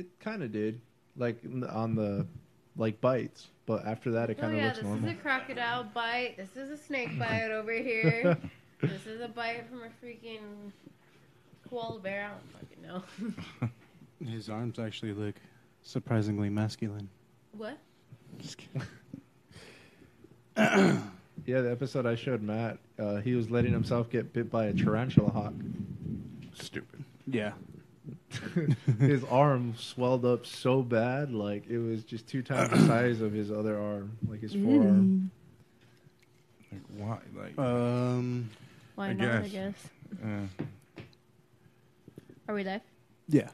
It kind of did, like on the like bites, but after that it kind of oh, yeah, looks this normal. is a crocodile bite. This is a snake bite over here. this is a bite from a freaking koala bear. I don't fucking know. His arms actually look surprisingly masculine. what? Just kidding. Yeah, the episode I showed Matt, uh, he was letting himself get bit by a tarantula hawk. Stupid. Yeah. his arm swelled up so bad, like it was just two times the size of his other arm, like his forearm. Like why? Like Um. Why I not? I guess. guess. uh, Are we live? Yeah.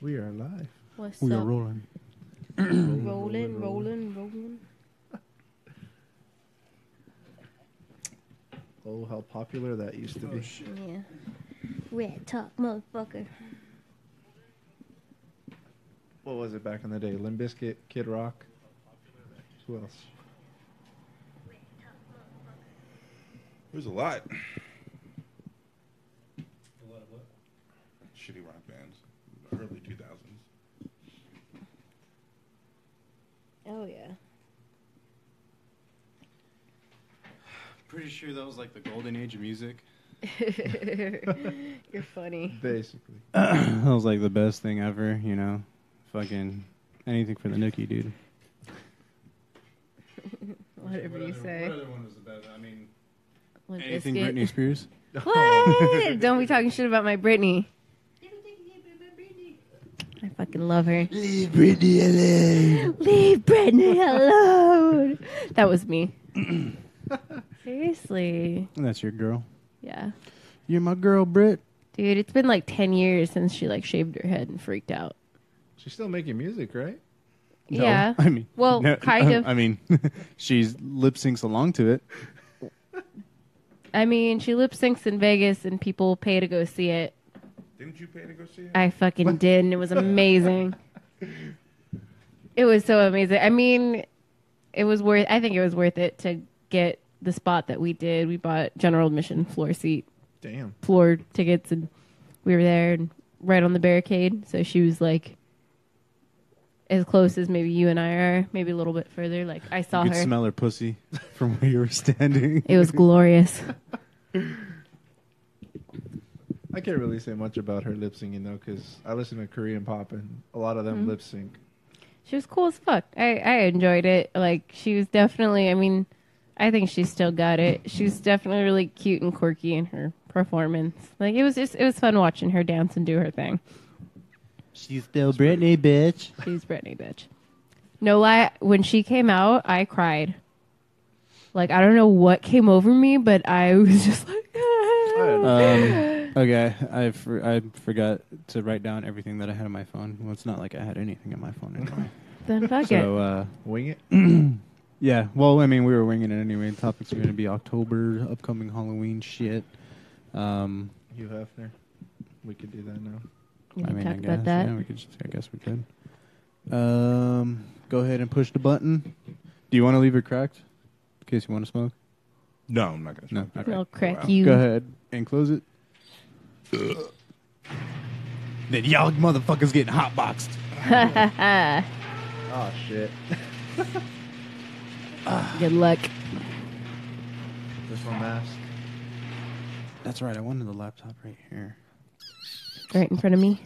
We are alive. What's We are up? rolling. rolling, rolling, rolling. Oh, how popular that used to be. Yeah. Ratt Talk, motherfucker. What was it back in the day? Limp Bizkit, Kid Rock. Who else? there's a lot. A lot of what? Shitty rock bands, early two thousands. Oh yeah. Pretty sure that was like the golden age of music. You're funny. Basically. that was like the best thing ever, you know. Fucking anything for the nookie, dude. Whatever you say. What other one was the best? I mean, Limp anything Bizkit. Britney Spears. What? Don't be talking shit about my Britney. I fucking love her. Leave Britney alone. Leave Britney alone. That was me. Seriously. That's your girl. Yeah. You're my girl, Brit. Dude, it's been like 10 years since she like shaved her head and freaked out. She's still making music, right? No, Yeah. I mean, Well, no, kind of. I mean, she's lip syncs along to it. I mean, she lip syncs in Vegas and people pay to go see it. Didn't you pay to go see it? I fucking did, and it was amazing. it was so amazing. I mean, it was worth. I think it was worth it to get the spot that we did. We bought general admission floor seat, Damn. floor tickets, and we were there and right on the barricade. So she was like as close as maybe you and I are, maybe a little bit further. Like I saw you could her. smell her pussy from where you were standing. it was glorious. I can't really say much about her lip syncing though, because I listen to Korean pop and a lot of them Mhm. lip sync. She was cool as fuck. I, I enjoyed it. Like she was definitely. I mean, I think she still got it. She was definitely really cute and quirky in her performance. Like it was just it was fun watching her dance and do her thing. She's still Britney, bitch. She's Britney, bitch. No lie, when she came out, I cried. Like I don't know what came over me, but I was just like. Um, okay, I for, I forgot to write down everything that I had on my phone. Well, it's not like I had anything on my phone anyway. then fuck so it. uh, Wing it. yeah, well, I mean, we were winging it anyway. Topics are going to be October, upcoming Halloween shit. Um, Hugh Hefner. We could do that now. We I can mean, talk I guess, about that. Yeah, we could. Just, I guess we could. Um, go ahead and push the button. Do you want to leave it cracked in case you want to smoke? No, I'm not gonna. No, smoke that. okay. I'll crack you. Go ahead and close it. then y'all motherfuckers getting hotboxed. Oh shit. Good luck. This one mask. That's right. I wanted the laptop right here. Right in front of me.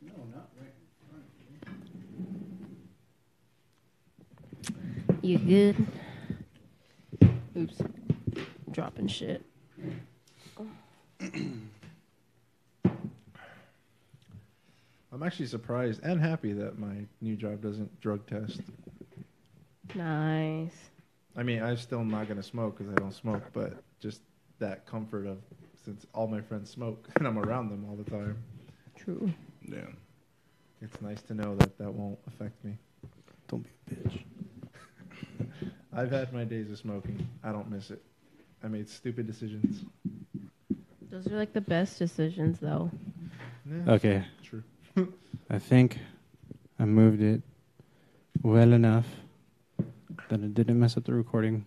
No, not right. You good? Oops. Dropping shit. I'm actually surprised and happy that my new job doesn't drug test. Nice. I mean, I'm still not gonna smoke because I don't smoke, but just that comfort of since all my friends smoke and I'm around them all the time, True. Yeah. it's nice to know that that won't affect me. Don't be a bitch. I've had my days of smoking. I don't miss it. I made stupid decisions. Those are like the best decisions, though. Yeah, Okay, True. I think I moved it well enough that it didn't mess up the recording.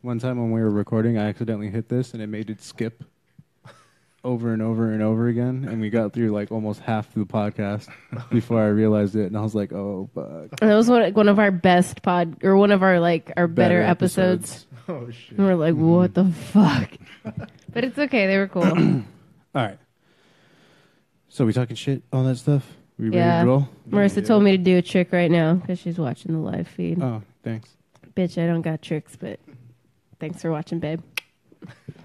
One time when we were recording, I accidentally hit this and it made it skip. Over and over and over again, and we got through like almost half the podcast before I realized it, and I was like, "Oh fuck!" And that was one, one of our best pod or one of our like our better, episodes. Oh shit. And we're like, mm-hmm. what the fuck? but it's okay. They were cool. All right. So we talking shit, all that stuff. We ready Yeah. to roll? Marissa told me to do a trick right now because she's watching the live feed. Oh, thanks. Bitch, I don't got tricks, but thanks for watching, babe.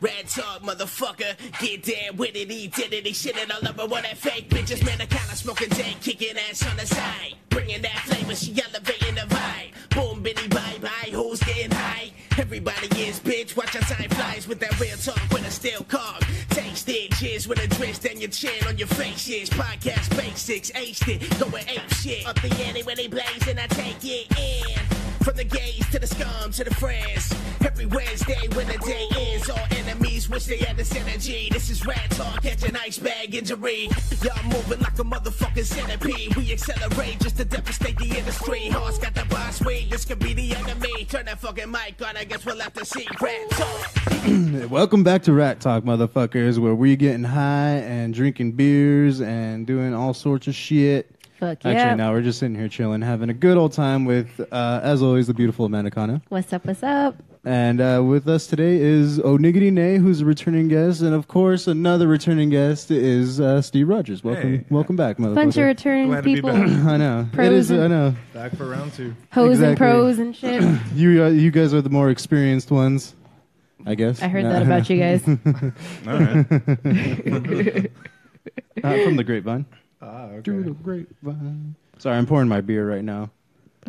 Ratt Talk, motherfucker. Get down with it, identity shit and all over what that fake bitches. Man, I kinda smoking dank, kicking ass on the side. Bringing that flavor, she elevating the vibe. Boom, bitty, bye bye, who's getting high? Everybody is bitch, watch our time flies with that real talk with a steel cog. Taste it, jizz with a twist and your chin on your face is podcast basics, aced it, going ape shit. Up the ante when they blaze and I take it in. From the gays to the scum to the friends. Every Wednesday when the day ends, all enemies wish they had this energy. This is Ratt Talk, catch an ice bag injury. Y'all moving like a motherfucking centipede. We accelerate just to devastate the industry. Horse got the boss weed, this could be the enemy. Turn that fucking mic on, I guess we'll have to see Ratt Talk. Welcome back to Ratt Talk, motherfuckers, where we're getting high and drinking beers and doing all sorts of shit. Fuck yeah. Actually, now we're just sitting here chilling, having a good old time with, uh, as always, the beautiful Amanda Cano. What's up? What's up? And uh, with us today is Oniggity Nay, who's a returning guest, and of course, another returning guest is uh, Steve Rogers. Welcome, Hey. welcome back, motherfucker. Bunch of returning Glad to be people, back. I know. Pros it is. and- I know. Back for round two. hoes and pros and shit. You, uh, you guys are the more experienced ones, I guess. I heard No, that about you guys. All right. uh, from the grapevine. Ah, okay. Through the grapevine. Sorry, I'm pouring my beer right now,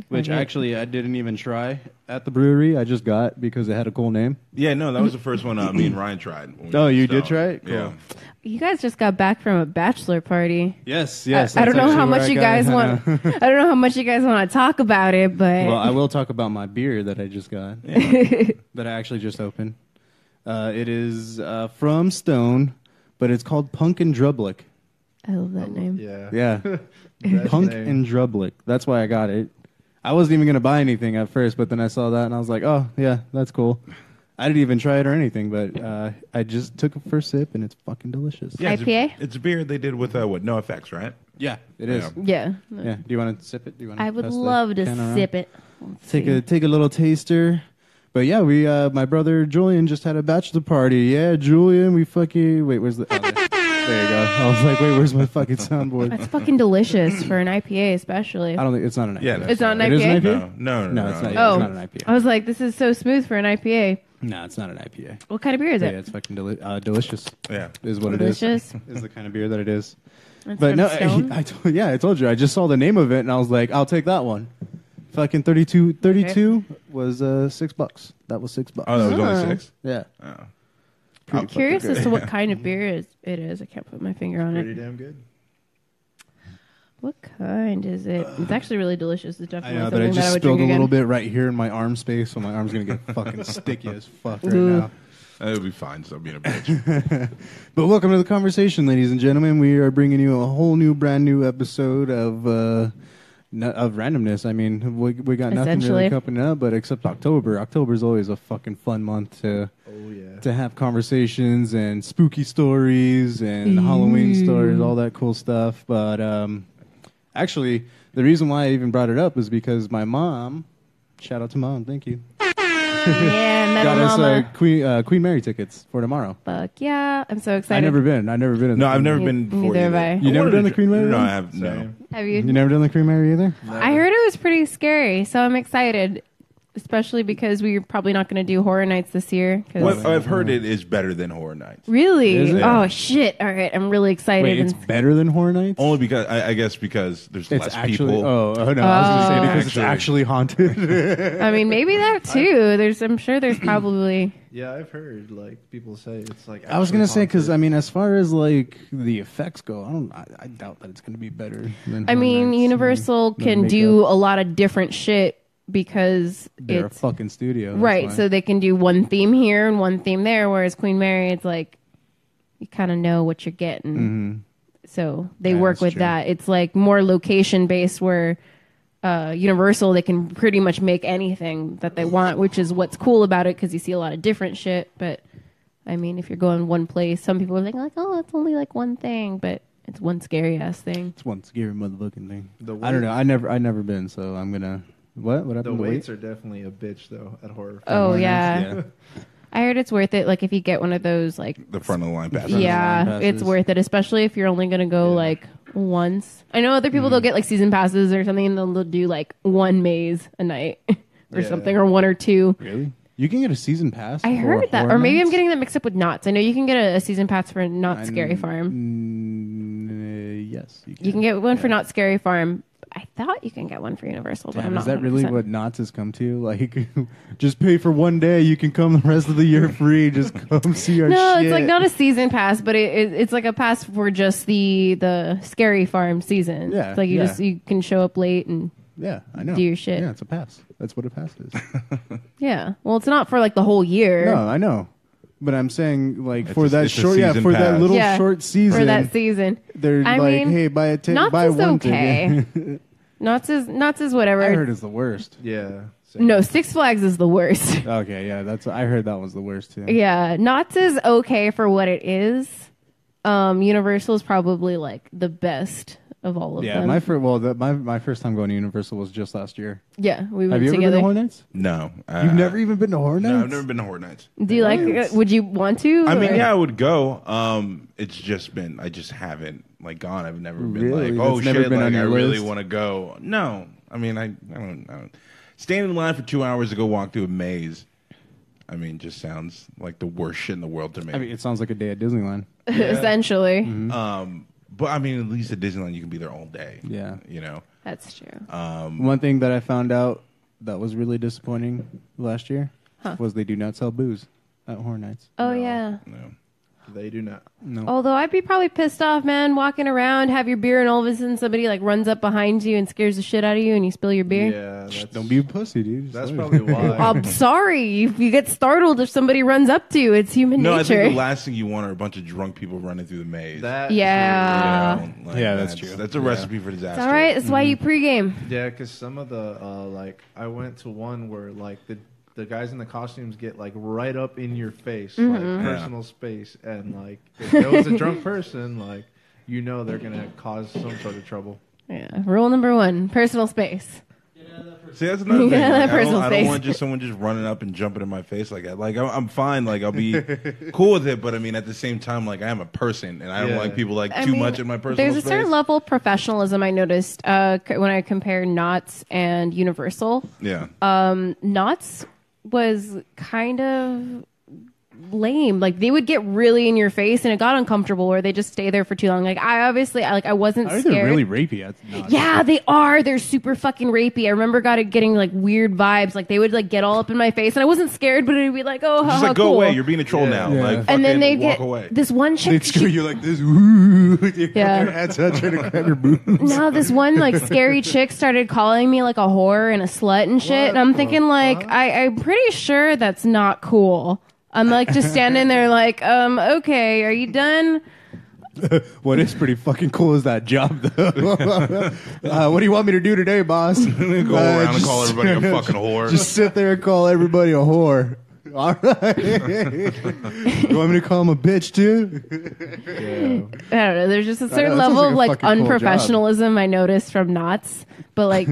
which actually I didn't even try at the brewery. I just got because it had a cool name. Yeah, no, that was the first one uh, me and Ryan tried. when we Oh, were you did stoned. try it? Cool. Yeah. You guys just got back from a bachelor party. Yes, I- yes. I, don't that's know how where much I you got guys it. Want. I don't know how much you guys want to talk about it, but well, I will talk about my beer that I just got, that I actually just opened. Uh, it is uh, from Stone, but it's called Punk in Drublic. I love that name. Yeah. Yeah, Best Punk name. and Drublic. That's why I got it. I wasn't even gonna buy anything at first, but then I saw that and I was like, "Oh, yeah, that's cool." I didn't even try it or anything, but uh, I just took a first sip and it's fucking delicious. Yeah, it's a- IPA? It's a beer they did with uh, what? NOFX, right? Yeah, it is. Yeah. Yeah, Yeah. Do you want to sip it? Do you want? I would love to sip it. Let's Take see. a take a little taster. But yeah, we uh, my brother Julian just had a bachelor party. Yeah, Julian, we fucking wait. Where's the? Oh, there. There you go. I was like, wait, where's my fucking soundboard? That's fucking delicious for an IPA, especially. I don't think it's not an IPA. Yeah, that's It's not an It is an IPA? IPA? No, no, no, No, no. it's not. Oh. It's not an IPA. I was like, this is so smooth for an IPA. no, it's not an IPA. What kind of beer is Yeah, it? it's fucking deli- uh, delicious. Yeah. Is what it is. Delicious. Is the kind of beer that it is. That's But from no, Stone? I, told, yeah, I told you. I just saw the name of it and I was like, I'll take that one. Fucking 32, 32 was uh, six bucks. That was six bucks. Oh, that was Huh. only six. Yeah. Oh. I'm curious as to what kind of beer is it is. I can't put my finger on it. Pretty it. damn good. What kind is it? It's actually really delicious. It's I definitely know, but I something that I just would spilled drink a little again. bit right here in my arm space, so my arm's gonna get fucking sticky as fuck right Ooh. now. It'll be fine. Stop being a bitch. But welcome to the conversation, ladies and gentlemen. We are bringing you a whole new, brand new episode of uh, no- of randomness. I mean, we we got nothing really coming up, but except October. October is always a fucking fun month to Oh yeah. to have conversations and spooky stories and Halloween stories, all that cool stuff. But um, actually, the reason why I even brought it up is because my mom. Shout out to mom, thank you. Yeah, Metal got us uh, Queen uh, Queen Mary tickets for tomorrow. Fuck yeah! I'm so excited. I excited. never been. I've never been. in No, the I've never Ne- been before. neither have either. I. You never wanted done the to- Queen Mary No, one? I have no. Have you? You never done the Queen Mary either? I heard it was pretty scary, so I'm excited. Especially because we're probably not going to do horror nights this year. 'cause- Well, I've heard it is better than Horror Nights. really? It? Oh shit! All right, I'm really excited. Wait, it's and- better than Horror Nights. Only because I, I guess because there's it's less actually. people. Oh, oh no! I was gonna say Oh. because it's oh. Actually. actually haunted. I mean, maybe that too. There's, I'm sure there's probably. Yeah, I've heard like people say it's like. I was gonna say because I mean, as far as like the effects go, I don't. I, I doubt that it's gonna be better. Than I Horror mean, Nights. Universal mm. can makeup. do a lot of different shit because They're a fucking studio, that's right. why. So they can do one theme here and one theme there. Whereas Queen Mary, it's like you kind of know what you're getting. Mhm. So they Yeah, work that's with true. that. It's like more location based where uh, Universal they can pretty much make anything that they want, which is what's cool about it because you see a lot of different shit. But I mean, if you're going one place, some people are thinking like, oh, it's only like one thing, but it's one scary ass thing. It's one scary motherfucking thing. The I don't know. I never, I never been, so I'm gonna. What? What The happened? to weights weight? are definitely a bitch though at horror. Oh Hornets? yeah. I heard it's worth it. Like if you get one of those, like The front of the line passes. yeah, line it's worth it, especially if you're only gonna go Yeah. like once. I know other people they'll get like season passes or something, and they'll do like one maze a night or Yeah. something, or one or two. Really? You can get a season pass. I for heard that, or maybe I'm getting that mixed up with Knott's. I know you can get a, a season pass for Knott's Scary Farm. Mm, uh, yes, you can. You can get one for Knott's Scary Farm. I thought you can get one for Universal, but I'm not. is that really 100%. what Knott's has come to? Like, just pay for one day, you can come the rest of the year free. Just come see our No, shit. it's like not a season pass, but it, it, it's like a pass for just the the Scary Farm season. Yeah, it's like you yeah. just you can show up late and Yeah, I know. do your shit. Yeah, it's a pass. That's what a pass is. yeah. Well, it's not for like the whole year. no, I know. But I'm saying, like, It's for a- that it's a short, yeah, season for that pass. little Yeah, short season, for that season. they're I like, mean, hey, buy a ticket, Knott's buy is one okay. ticket. Knott's is Knott's is whatever. I heard it's the worst. Yeah. same. no, Six Flags is the worst. Okay, yeah, that's. I heard that was the worst too. yeah, Knott's is okay for what it is. Um, Universal is probably like the best of all of Yeah, them. my first well, the, my my first time going to Universal was just last year. yeah, we Have went you ever together. been to Horror Nights? No. Uh, You've never even been to Horror Nights? No, I've never been to Horror Nights. Do you like? What? Would you want to? I mean, yeah, I would go. Um, it's just been, I just haven't like gone. I've never been Really? like, oh That's never shit, been like on I really want to go. No, I mean, I, I don't, I don't. Standing in line for two hours to go walk through a maze. I mean, just sounds like the worst shit in the world to me. I mean, it sounds like a day at Disneyland. essentially. Mm-hmm. um, but I mean, at least at Disneyland, you can be there all day. Yeah. you know. That's true. Um, One thing that I found out that was really disappointing last year Huh. was they do not sell booze at Horror Nights. oh No. yeah. No. They do not. No. Although I'd be probably pissed off, man, walking around, have your beer, and all of a sudden somebody like runs up behind you and scares the shit out of you, and you spill your beer. Yeah. That's, Don't be a pussy, dude. Just That's leave. probably why. I'm sorry. You, you get startled if somebody runs up to you. It's human No, I nature. think the last thing you want are a bunch of drunk people running through the maze. That Yeah. You know, like, Yeah, that's true. That's a Yeah. recipe for disaster. it's all right. That's why you pregame. Yeah, because some of the uh, like I went to one where like the the guys in the costumes get like right up in your face, Mm-hmm. like personal space, and like if there was a drunk person, like you know they're gonna cause some sort of trouble. Yeah. Rule number one: personal space. See, that's another Yeah, thing. that Like, I personal don't, I don't space. want just someone just running up and jumping in my face like that. Like I'm, I'm fine. Like I'll be cool with it, but I mean at the same time, like I am a person, and I don't Yeah. like people like I too mean, much in my personal space. There's a space. certain level of professionalism I noticed uh, c- when I compare Knott's and Universal. yeah. Um, Knott's was kind of lame. Like they would get really in your face, and it got uncomfortable, or they just stay there for too long. Like I obviously, I, like I wasn't Are they scared. really rapey? At Knott's? yeah, they are. They're super fucking rapey. I remember got it getting like weird vibes. Like they would like get all up in my face, and I wasn't scared, but it'd be like, oh, Just how, like how go cool. away. You're being a troll Yeah. now. Yeah. Like And and then they walk get away. this one They'd chick. screw you like this. Ooh, with your Yeah. fucking out trying to grab your boobs. Now this one like scary chick started calling me like a whore and a slut and shit, What and I'm thinking like fuck? I, I'm pretty sure that's not cool. I'm like just standing there like, um, okay, are you done? What is pretty fucking cool is that job, though. uh, what do you want me to do today, boss? go around and call everybody a fucking whore. Just sit there and call everybody a whore. All right. you want me to call him a bitch too? Yeah. I don't know. There's just a certain level like of a like fucking cool unprofessionalism I noticed from Knott's, but like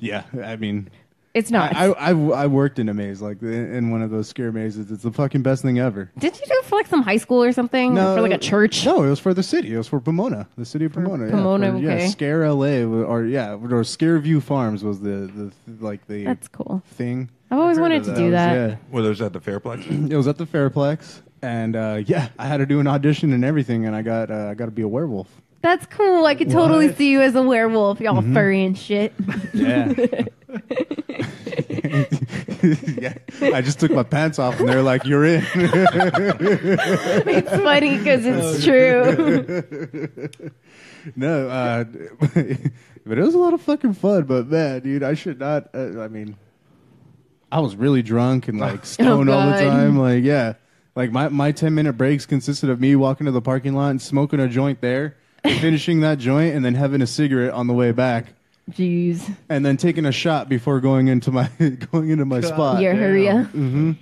Yeah, I mean, it's not. I, I, I worked in a maze, like in in one of those scare mazes. It's the fucking best thing ever. Did you do it for like some high school or something? Or for like a church? No, it was for the city. It was for Pomona, the city of Pomona. Pomona, yeah, for- okay. Yeah, Scare LA, or yeah, or Scare View Farms was the the like the That's cool. thing. I've always wanted to that. do that. Yeah, Well, there's at the Fairplex. it was at the Fairplex, and uh, yeah, I had to do an audition and everything, and I got uh, I got to be a werewolf. That's cool. I could totally What? see you as a werewolf, y'all Mm-hmm. furry and shit. Yeah. yeah. I just took my pants off, and they're like, "You're in." it's funny because it's true. no, uh, but it was a lot of fucking fun. But man, dude, I should not. Uh, I mean, I was really drunk and like stoned all the Oh, God. time. Like, yeah, like my my ten minute breaks consisted of me walking to the parking lot and smoking a joint there, finishing that joint, and then having a cigarette on the way back. Jeez. And then taking a shot before going into my going into my spot. Your hurry up. Having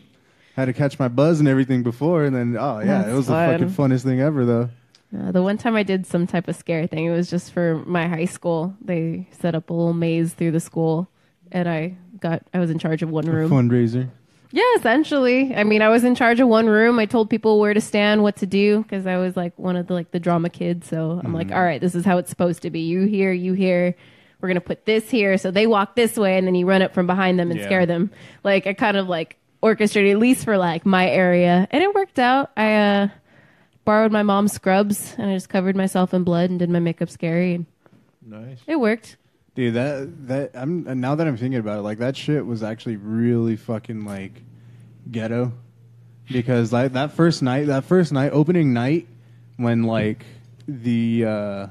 had to catch my buzz and everything before, and then oh yeah, it That's was the fun. fucking funnest thing ever though. Uh, the one time I did some type of scare thing, it was just for my high school. They set up a little maze through the school, and I got I was in charge of one room. Fundraiser. Yeah, essentially. I mean, I was in charge of one room. I told people where to stand, what to do, because I was like one of the like the drama kids. So I'm like, all right, this is how it's supposed to be. You here, you here. We're gonna put this here, so they walk this way, and then you run up from behind them and Yeah. scare them. Like I kind of like orchestrated at least for like my area, and it worked out. I uh borrowed my mom's scrubs, and I just covered myself in blood and did my makeup scary, and Nice. it worked. Dude, that that I'm now that I'm thinking about it, like that shit was actually really fucking like ghetto, because like that first night, that first night, opening night, when like the uh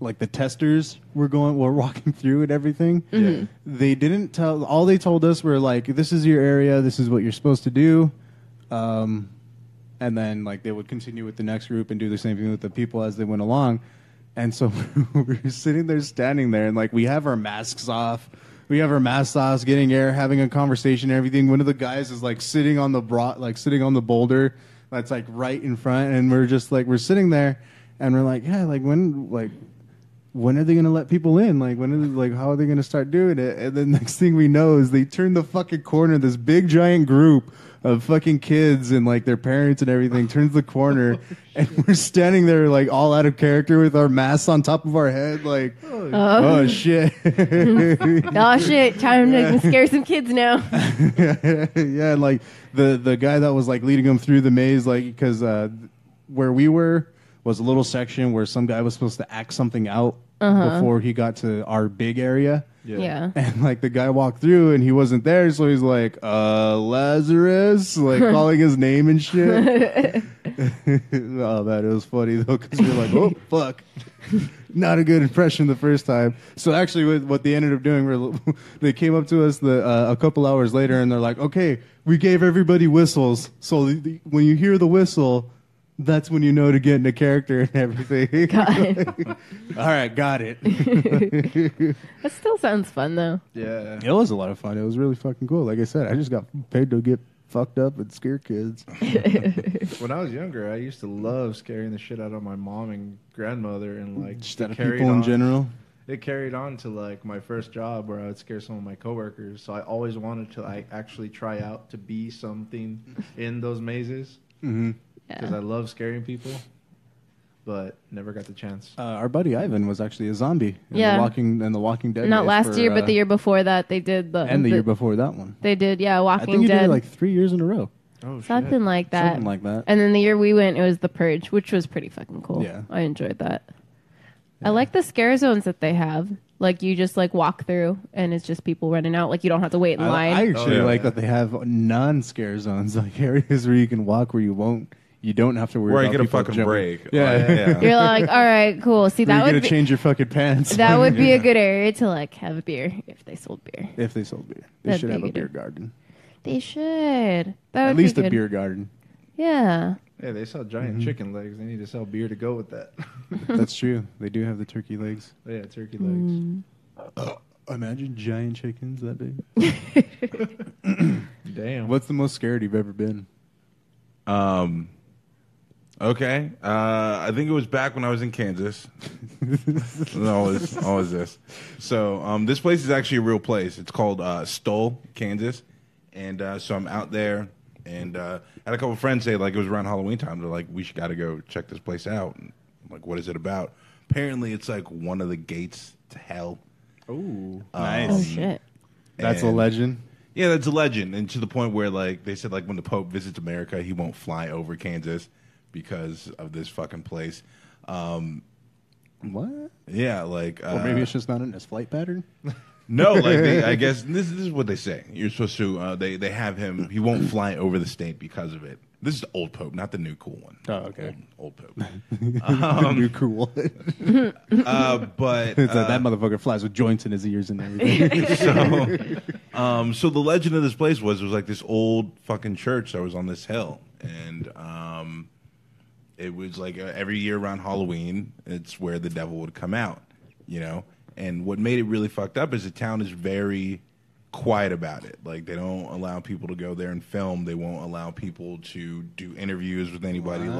like the testers were going, were walking through and everything. Yeah. They didn't tell. All they told us were like, "This is your area. This is what you're supposed to do." Um, and then like they would continue with the next group and do the same thing with the people as they went along. And so we were sitting there, standing there, and like we have our masks off. We have our masks off, getting air, having a conversation, everything. One of the guys is like sitting on the bro- like sitting on the boulder that's like right in front, and we're just like we're sitting there, and we're like, yeah, like when like when are they gonna let people in? Like when are they, like how are they gonna start doing it? And then next thing we know is they turn the fucking corner. This big giant group of fucking kids and like their parents and everything turns the corner, and we're standing there like all out of character with our masks on top of our head, like oh, shit, oh shit! Time to scare some kids now. yeah, and like the the guy that was like leading them through the maze, like because uh, where we were was a little section where some guy was supposed to act something out before he got to our big area. Yeah. And like the guy walked through and he wasn't there, so he's like, uh, Lazarus, like calling his name and shit. oh that it was funny though, because we're like, oh fuck. Not a good impression the first time. So actually, what, what they ended up doing, were they came up to us the, uh, a couple hours later, and they're like, "Okay, we gave everybody whistles. So the, the, when you hear the whistle, that's when you know to get into character and everything." God. All right, got it. that still sounds fun though. Yeah. It was a lot of fun. It was really fucking cool. Like I said, I just got paid to get fucked up and scare kids. When I was younger, I used to love scaring the shit out of my mom and grandmother, and like Just out of carried people in on- general. It carried on to like my first job where I would scare some of my coworkers. So I always wanted to like actually try out to be something in those mazes hmm because I love scaring people, but never got the chance. Uh, our buddy Ivan was actually a zombie. In Yeah. the Walking in the Walking Dead. Not last for, year, uh, but the year before that, they did the and the, year before that one. They did, yeah, I Walking think he Dead, did it like three years in a row, Oh shit! something like that. something like that. and then the year we went, it was The Purge, which was pretty fucking cool. Yeah. I enjoyed that. I like the scare zones that they have. Like you just like walk through, and it's just people running out. Like you don't have to wait in I, line. I actually Oh, yeah. like that they have non-scare zones, like areas where you can walk where you won't. You don't have to worry. Where you about get a people fucking jumping. break. Yeah, Like, yeah. You're like, all right, cool. See, that you would gotta be, change your fucking pants. that would be a good area to like have a beer if they sold beer. if they sold beer. They That'd should be have a good. beer garden. They should. That would At least be a beer garden. Yeah. Yeah, they sell giant Mm-hmm. chicken legs. They need to sell beer to go with that. That's true. They do have the turkey legs. yeah, turkey Mm. legs. Imagine giant chickens that big. Damn. What's the most scared you've ever been? Um. Okay. Uh, I think it was back when I was in Kansas. always, always this. So, um, this place is actually a real place. It's called uh, Stull, Kansas, and uh, so I'm out there, and uh, I had a couple friends say like it was around Halloween time. They're like, "We should got to go check this place out." And I'm like, "What is it about?" Apparently, it's like one of the gates to hell. Ooh. Nice. Oh shit. That's a legend. Yeah, that's a legend, and to the point where like they said, like when the Pope visits America, he won't fly over Kansas because of this fucking place. Um, What? yeah, like uh, or maybe it's just not in his flight pattern. no, like they, I guess this, this is what they say. You're supposed to. Uh, they they have him. He won't fly over the state because of it. This is the old Pope, not the new cool one. Oh, okay. Old, old Pope. New cool. uh, but uh, uh, that motherfucker flies with joints in his ears and everything. so, um, so the legend of this place was it was like this old fucking church that was on this hill, and um, it was like uh, every year around Halloween, it's where the devil would come out, you know. And what made it really fucked up is the town is very quiet about it. Like they don't allow people to go there and film. They won't allow people to do interviews with anybody. Wow.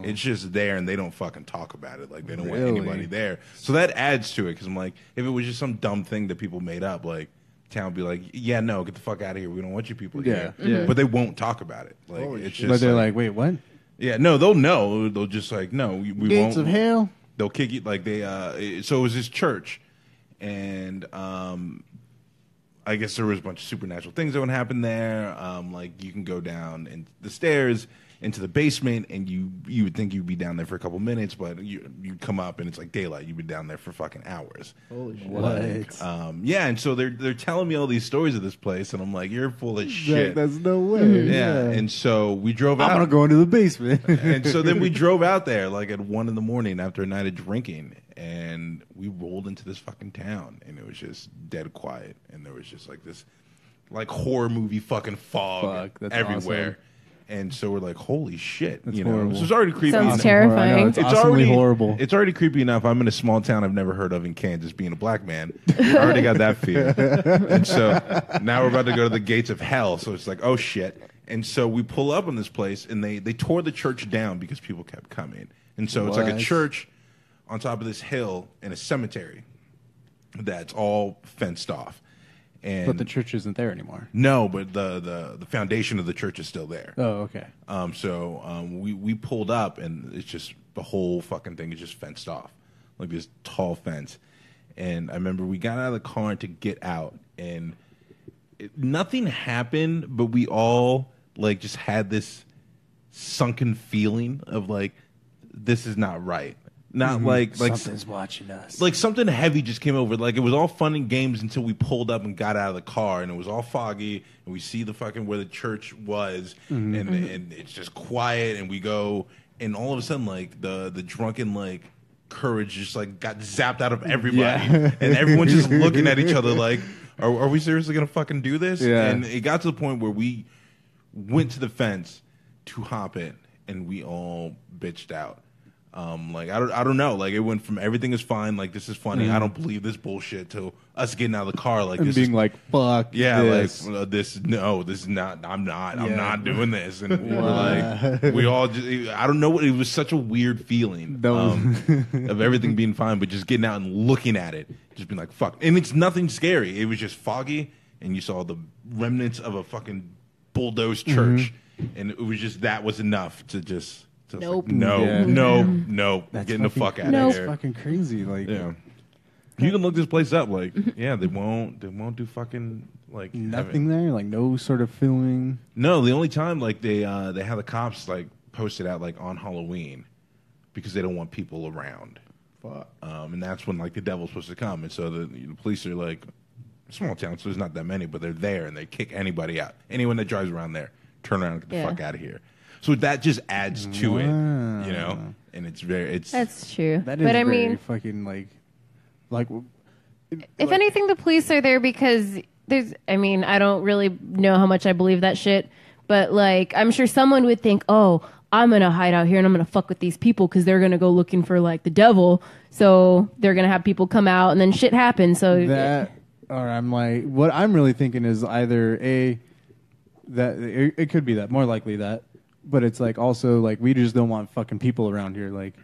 Like it's just there, and they don't fucking talk about it. Like they don't Really? want anybody there. So that adds to it because I'm like, if it was just some dumb thing that people made up, like town would be like, yeah, no, get the fuck out of here. We don't want you people Yeah. here. Yeah. But they won't talk about it. Like Holy it's shit. just but they're like, wait, what? Yeah, no, they'll know. They'll just like, no, we, we Gates won't. of hell. They'll kick you like they. uh So it was this church, and um, I guess there was a bunch of supernatural things that would happen there. Um, like you can go down and the stairs into the basement, and you you would think you'd be down there for a couple minutes, but you you come up and it's like daylight. You'd be down there for fucking hours. Holy shit. What? Um, yeah, and so they're they're telling me all these stories of this place, and I'm like, you're full of shit. That, that's no way. yeah. and so we drove out I'm out gonna go into the basement. and so then we drove out there like at one in the morning after a night of drinking, and we rolled into this fucking town, and it was just dead quiet, and there was just like this, like horror movie fucking fog Fuck, that's everywhere, awesome. And so we're like, holy shit, That's you know, horrible. this is already creepy. Sounds enough. terrifying. Know, it's, It's already horrible. It's already creepy enough. I'm in a small town I've never heard of in Kansas, being a black man. I already got that fear, and so now we're about to go to the gates of hell. So it's like, oh shit! And so we pull up on this place, and they they tore the church down because people kept coming. And so it's like a church on top of this hill and a cemetery that's all fenced off. And but the church isn't there anymore. no, but the, the the foundation of the church is still there. Oh, okay. Um, so um, we we pulled up, and it's just the whole fucking thing is just fenced off, like this tall fence. And I remember we got out of the car to get out, and it, nothing happened, but we all like just had this sunken feeling of like this is not right. Not mm-hmm. like like Something's watching us. like something heavy just came over. Like it was all fun and games until we pulled up and got out of the car, and it was all foggy, and we see the fucking where the church was, mm-hmm. and mm-hmm. and it's just quiet, and we go, and all of a sudden, like the the drunken like courage just like got zapped out of everybody, Yeah. and everyone's just looking at each other like, are, are we seriously gonna fucking do this? Yeah. And it got to the point where we went to the fence to hop it, and we all bitched out. Um, like I don't, I don't know. Like it went from everything is fine, like this is funny. I don't believe this bullshit to us getting out of the car, like and this being is, like, fuck. yeah, this. like uh, this. No, this is not. I'm not. I'm not doing this. And we're like, we all just. I don't know. what It was such a weird feeling No. um, of everything being fine, but just getting out and looking at it, just being like, fuck. And it's nothing scary. It was just foggy, and you saw the remnants of a fucking bulldozed church, and it was just that was enough to just. To like, no, Yeah. no, no. That's Getting the fuck out Nope. of That's here. fucking crazy. Like, Yeah. You can look this place up. Like, yeah, they won't. They won't do fucking like have it- nothing there. Like, no sort of filming. No, the only time like they uh they have the cops like posted out like on Halloween because they don't want people around. Fuck. Um, and that's when like the devil's supposed to come, and so the, the police are like small town, so there's not that many, but they're there and they kick anybody out. Anyone that drives around there, turn around and get the Yeah. fuck out of here. So that just adds to Wow. it, you know. And it's very it's That's true. That is but I mean, fucking like, like. if anything, the police are there because there's. I mean, I don't really know how much I believe that shit, but like, I'm sure someone would think, oh. I'm gonna hide out here and I'm gonna fuck with these people because they're gonna go looking for like the devil. So they're gonna have people come out and then shit happens. So that or I'm like what I'm really thinking is either a that it, it could be that more likely that but it's like also like we just don't want fucking people around here like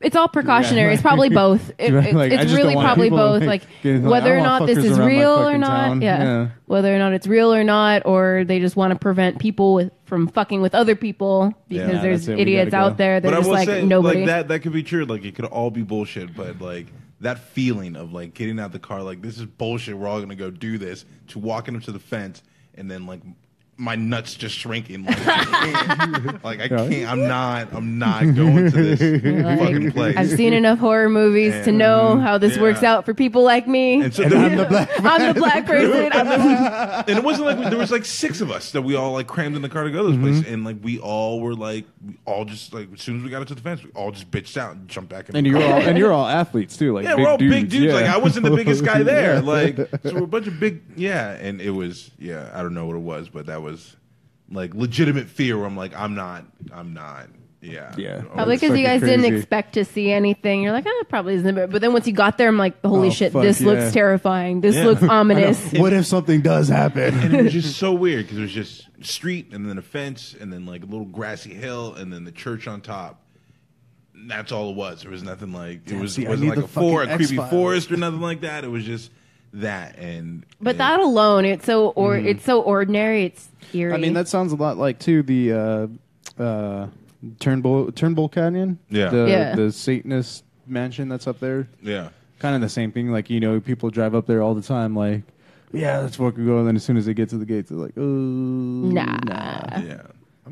it's all precautionary. Yeah. it's probably both. It, Like, it's I it's just really probably both. like, Like, whether or don't this is real or not. Yeah. Yeah. Whether or not it's real or not, or they just want to prevent people with, from fucking with other people because Yeah, there's that's it. We idiots gotta go. out there. They're but I just will like say, nobody. like that that could be true. Like it could all be bullshit, but like that feeling of like getting out the car, like this is bullshit. We're all gonna go do this. To walking up to the fence and then like my nuts just shrinking. Like I can't. like I can't. I'm not. I'm not going to this Like, fucking place. I've seen enough horror movies to know how this yeah. works out for people like me. and so there- I'm the black person. I'm the, black person. and it wasn't like we, there was like six of us that we all like crammed in the car to go to this Mm-hmm. place, and like we all were like we all just like as soon as we got into the fence, we all just bitched out and jumped back in. and the you're car. all and you're all athletes too like yeah, big we're all dudes. big dudes. Yeah. Like I wasn't the biggest guy there. Like so we're a bunch of big yeah, and it was yeah, I don't know what it was, but that was like legitimate fear where I'm like, I'm not I'm not Yeah, Yeah. Oh, probably because you guys fucking didn't crazy. expect to see anything. You're like, oh, it probably isn't. But then once you got there, I'm like, holy Oh, shit, fuck, this yeah. looks terrifying. This Yeah. looks ominous. What if something does happen? and it was just so weird because it was just street and then a fence and then like a little grassy hill and then the church on top. And that's all it was. There was nothing like it was see, I wasn't like the a for a creepy forest or nothing like that. It was just that and But and- that alone, it's so or it's so ordinary. It's eerie. I mean, that sounds a lot like too the uh, uh, Turnbull Turnbull Canyon. Yeah. the, Yeah. the Satanist mansion that's up there. yeah. Kind of the same thing. Like you know, people drive up there all the time. Like, yeah, let's fucking go. And then as soon as they get to the gates, they're like, oh, Nah. Yeah.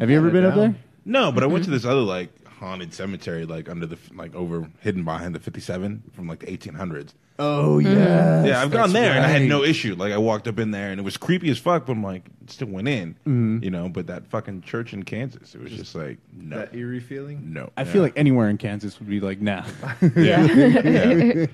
Have you ever been up there? No, but I went to this other like haunted cemetery like under the like over hidden behind the 57 from like the 1800s. Oh yeah, Yeah, I've gone that's there and I had no issue. Like I walked up in there and it was creepy as fuck, but I'm like, still went in, Mm-hmm. you know. But that fucking church in Kansas, it was just like, no, That eerie feeling. no. I Yeah. feel like anywhere in Kansas would be like, nah. yeah, yeah.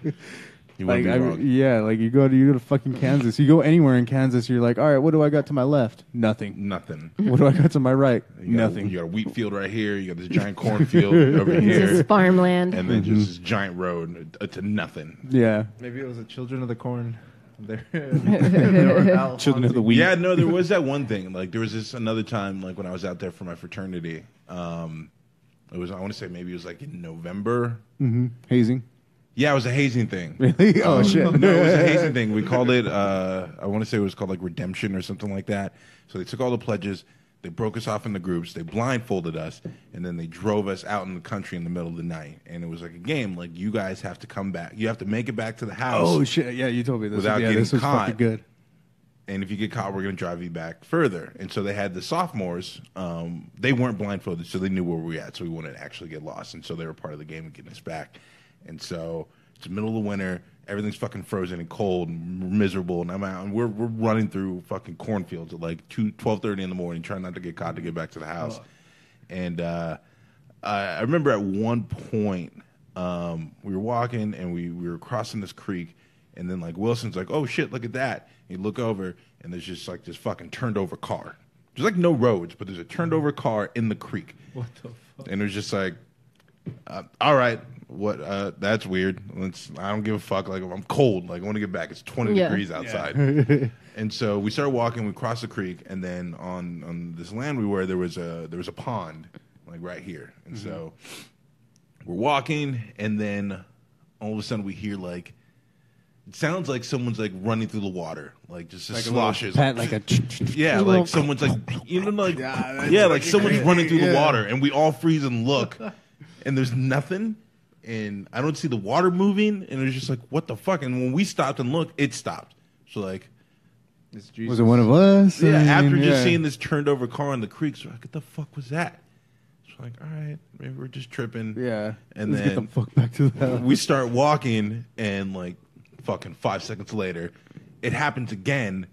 You like, wouldn't be I, wrong. yeah, like you go to you go to fucking Kansas. You go anywhere in Kansas, you're like, all right, what do I got to my left? Nothing. Nothing. What do I got to my right? You got, Nothing. You got a wheat field right here. You got this giant cornfield over it's here, just farmland. and then Mm-hmm. just this giant road uh, to nothing. Yeah, Maybe it was the Children of the Corn. They're, out children of the hunting. wheat. Yeah, no, there was that one thing. Like there was this another time, like when I was out there for my fraternity. Um, it was I want to say maybe it was like in November. hmm hazing. Yeah, it was a hazing thing. Really? Oh shit. no, it was a hazing thing. We called it. Uh, I want to say it was called like redemption or something like that. So they took all the pledges. They broke us off into groups. They blindfolded us, and then they drove us out in the country in the middle of the night. And it was like a game. Like you guys have to come back. You have to make it back to the house. Oh shit! Yeah, you told me this. Without yeah, getting this was caught. fucking good. and if you get caught, we're going to drive you back further. And so they had the sophomores. Um, they weren't blindfolded, so they knew where we were at, so we wouldn't actually get lost. And so they were part of the game of getting us back. And so it's the middle of the winter. Everything's fucking frozen and cold and miserable. And I'm out, and we're, we're running through fucking cornfields at like 2, 12.30 in the morning, trying not to get caught to get back to the house. And uh, I I remember at one point um, we were walking and we, we were crossing this creek, and then like Wilson's like, "Oh shit, look at that!" And you look over, and there's just like this fucking turned over car. There's like no roads, but there's a turned over car in the creek, What the fuck? and it was just like, uh, "All right, what? Uh, that's weird. Let's. I don't give a fuck. Like I'm cold. Like I want to get back. It's 20 Yeah. degrees outside." yeah. and so we started walking. We crossed the creek, and then on on this land we were, there was a there was a pond, like right here, and so we're walking, and then all of a sudden we hear like it sounds like someone's like running through the water, like just Like a sloshes, Pat, like a. yeah, like someone's like even like Yeah, yeah, like someone's running through the water, and we all freeze and look, and there's nothing, and I don't see the water moving, and it was just like what the fuck, and when we stopped and looked, it stopped. So like It's Jesus. Was it one of us? I yeah, mean, after just yeah. seeing this turned over car in the creek, so like what the fuck was that? So like all right, maybe we're just tripping. Yeah, And let's get then- the fuck back to the house. we start walking and like fucking five seconds later it happens again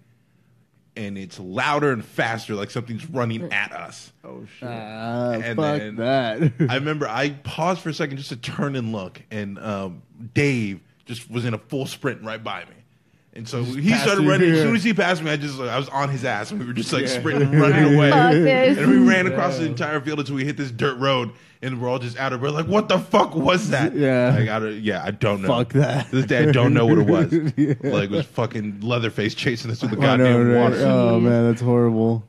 and it's louder and faster like something's running at us. Oh shit. Ah, And fuck then- that. i remember i paused for a second just to turn and look and um, dave just was in a full sprint right by me. And so he started you, running. As soon as he passed me, I just I was on his ass, and we were just like sprinting, running away. And we ran across the entire field until we hit this dirt road, and we're all just out of breath. Like, what the fuck was that? Yeah. like, I don't, yeah, I don't know. Fuck that. This day, I don't know what it was. Yeah. Like, it was fucking Leatherface chasing us through the I know, goddamn right? water. Oh man, that's horrible.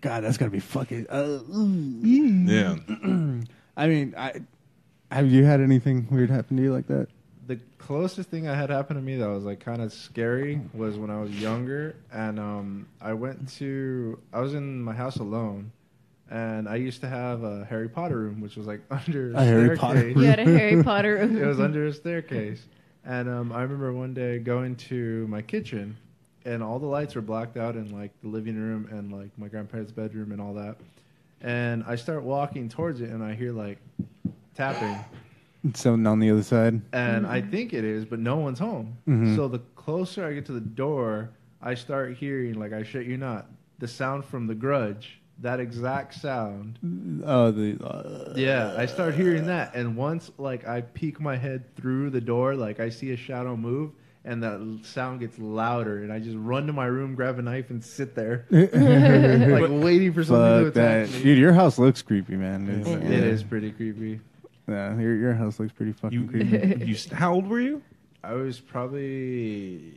God, that's gotta be fucking. Uh. Yeah, I mean, I have you had anything weird happen to you like that? the closest thing I had happen to me that was like kind of scary was when I was younger, and um, I went to I was in my house alone, and I used to have a Harry Potter room, which was like under a, A Harry Potter staircase. You had a Harry Potter. room. it was under a staircase, and um, I remember one day going to my kitchen, and all the lights were blacked out in like the living room and like my grandparents' bedroom and all that, and I start walking towards it, and I hear like tapping Someone on the other side. and I think it is, but no one's home. Mhm. So the closer I get to the door, I start hearing, like I shit you not, the sound from The Grudge. That exact sound. Oh, the. Uh, Yeah, I start hearing that, and once like I peek my head through the door, like I see a shadow move, and the sound gets louder, and I just run to my room, grab a knife, and sit there, like waiting for something to Fuck attack that, me. dude. Your house looks creepy, man. It's, It is pretty creepy. Yeah, your your house looks pretty fucking You, creepy. you, how old were you? I was probably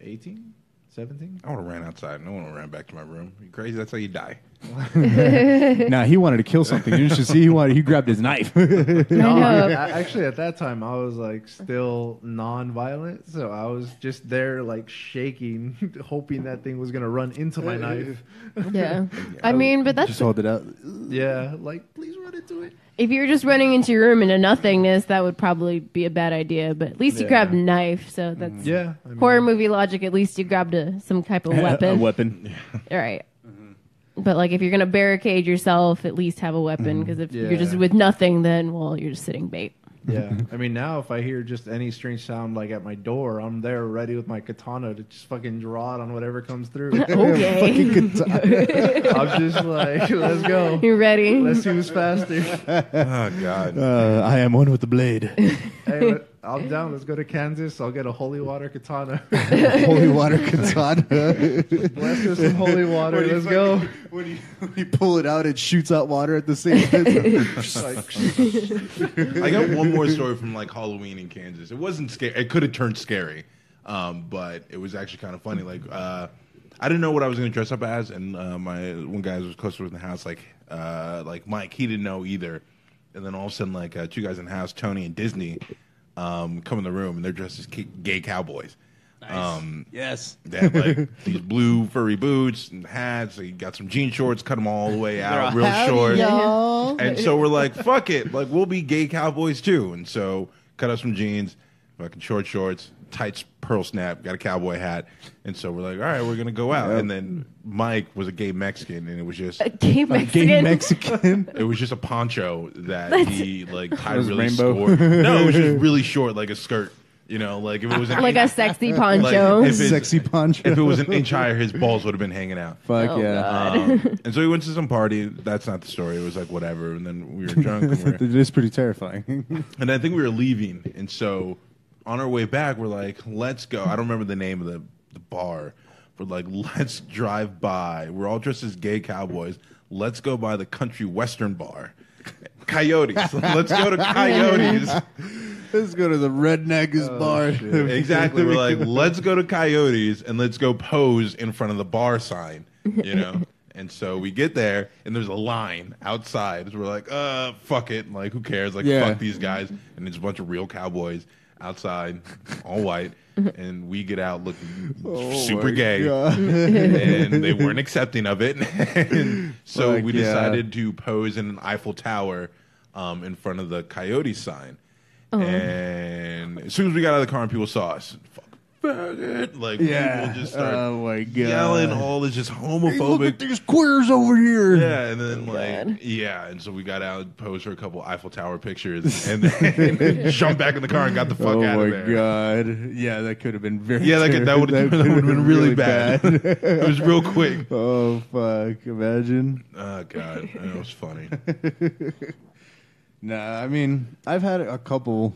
18, 17. I would have ran outside. No one would have ran back to my room. You crazy? That's how you die. nah, he wanted to kill something. You should see he wanted. He grabbed his knife. No, know. I- actually, at that time, I was like still non-violent, so I was just there, like shaking, hoping that thing was gonna run into my knife. Yeah. I mean, but that's Just hold it out. Yeah, like please run into it. If you're just running into your room into nothingness, that would probably be a bad idea. But at least you Yeah. grabbed a knife, so mm. that's Yeah, I mean, horror movie logic. At least you grabbed a, some type of weapon. a weapon. All right. Mm-hmm. But like, if you're gonna barricade yourself, at least have a weapon. Mm-hmm. Because if you're just Yeah. with nothing, then well, you're just sitting bait. Yeah, I mean now if I hear just any strange sound like at my door, I'm there ready with my katana to just fucking draw it on whatever comes through. Okay, I'm just like, let's go. you ready? Let's see who's faster. Oh God. Uh, I am one with the blade. Hey, let- I'm down. Let's go to Kansas. I'll get a holy water katana. Holy water katana. Bless with some holy water. When Let's go. fucking- When you, when you pull it out, it shoots out water at the same time. Like, I got one more story from like Halloween in Kansas. It wasn't scary. It could have turned scary, um, but it was actually kind of funny. Like uh, I didn't know what I was going to dress up as, and uh, my one guy was closer in the house, like uh, like Mike, he didn't know either. And then all of a sudden, like uh, two guys in the house, Tony and Disney, um, come in the room, and they're dressed as gay cowboys. Um, yes. they had like these blue furry boots and hats. They got some jean shorts, cut them all the way out, real short. And so we're like, fuck it. Like, we'll be gay cowboys too. And so cut up some jeans, fucking short shorts, tight pearl snap, got a cowboy hat. And so we're like, all right, we're going to go out. And then Mike was a gay Mexican, and it was just. A gay Mexican. Gay Mexican. It was just a poncho that That's- he like tied was really rainbow? short. No, it was just really short, like a skirt. You know, like if it was an like a sexy poncho. Like, Sexy poncho. if it was an inch higher, his balls would have been hanging out. Fuck Oh, yeah. Um, and so we went to some party. That's not the story. It was like whatever. And then we were drunk. And, we were, it is pretty terrifying. and I think we were leaving. And so on our way back, we're like, let's go. I don't remember the name of the, the bar. We're like, let's drive by. We're all dressed as gay cowboys. Let's go by the country western bar. Coyotes. let's go to Coyotes. Let's go to the redneckest bar. exactly. We're like, let's go to Coyotes and let's go pose in front of the bar sign, you know? and so we get there and there's a line outside. So we're like, uh, fuck it. Like, who cares? Like, Yeah. fuck these guys. And it's a bunch of real cowboys outside, all white. And we get out looking super gay. And they weren't accepting of it. and so Fuck we yeah. decided to pose in an Eiffel Tower um, in front of the Coyote sign. And as soon as we got out of the car and people saw us, fuck, faggot, like Yeah. people just start Oh my god. yelling all this just Hey, look homophobic. at these queers over here. yeah, and then oh, like God. yeah, and so we got out, posed for a couple Eiffel Tower pictures, and then jumped back in the car and got the fuck oh out my of there. god. Yeah, that could have been very. Yeah, that, that would that could would have have been really bad. it was real quick. oh fuck! Imagine. Oh god, that was funny. Nah, I mean, I've had a couple,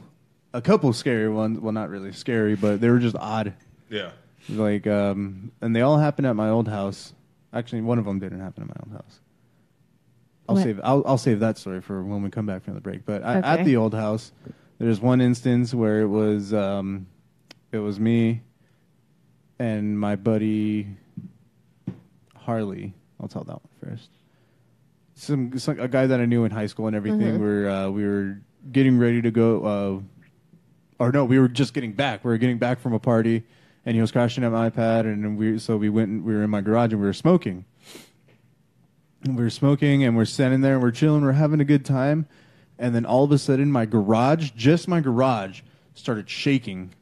a couple scary ones. Well, not really scary, but they were just odd. Yeah. Like, um, and they all happened at my old house. Actually, one of them didn't happen at my old house. I'll What? save. I'll, I'll save that story for when we come back from the break. But I, at the old house, there's one instance where it was, um, it was me and my buddy Harley. I'll tell that one first. Some, some a guy that I knew in high school and everything. We're uh, we were getting ready to go. Uh, or no, we were just getting back. We were getting back from a party, and he was crashing at my iPad, and we so we went. and We were in my garage, and we were smoking. And we were smoking, and we're standing there, and we're chilling. We're having a good time, and then all of a sudden, my garage, just my garage, started shaking.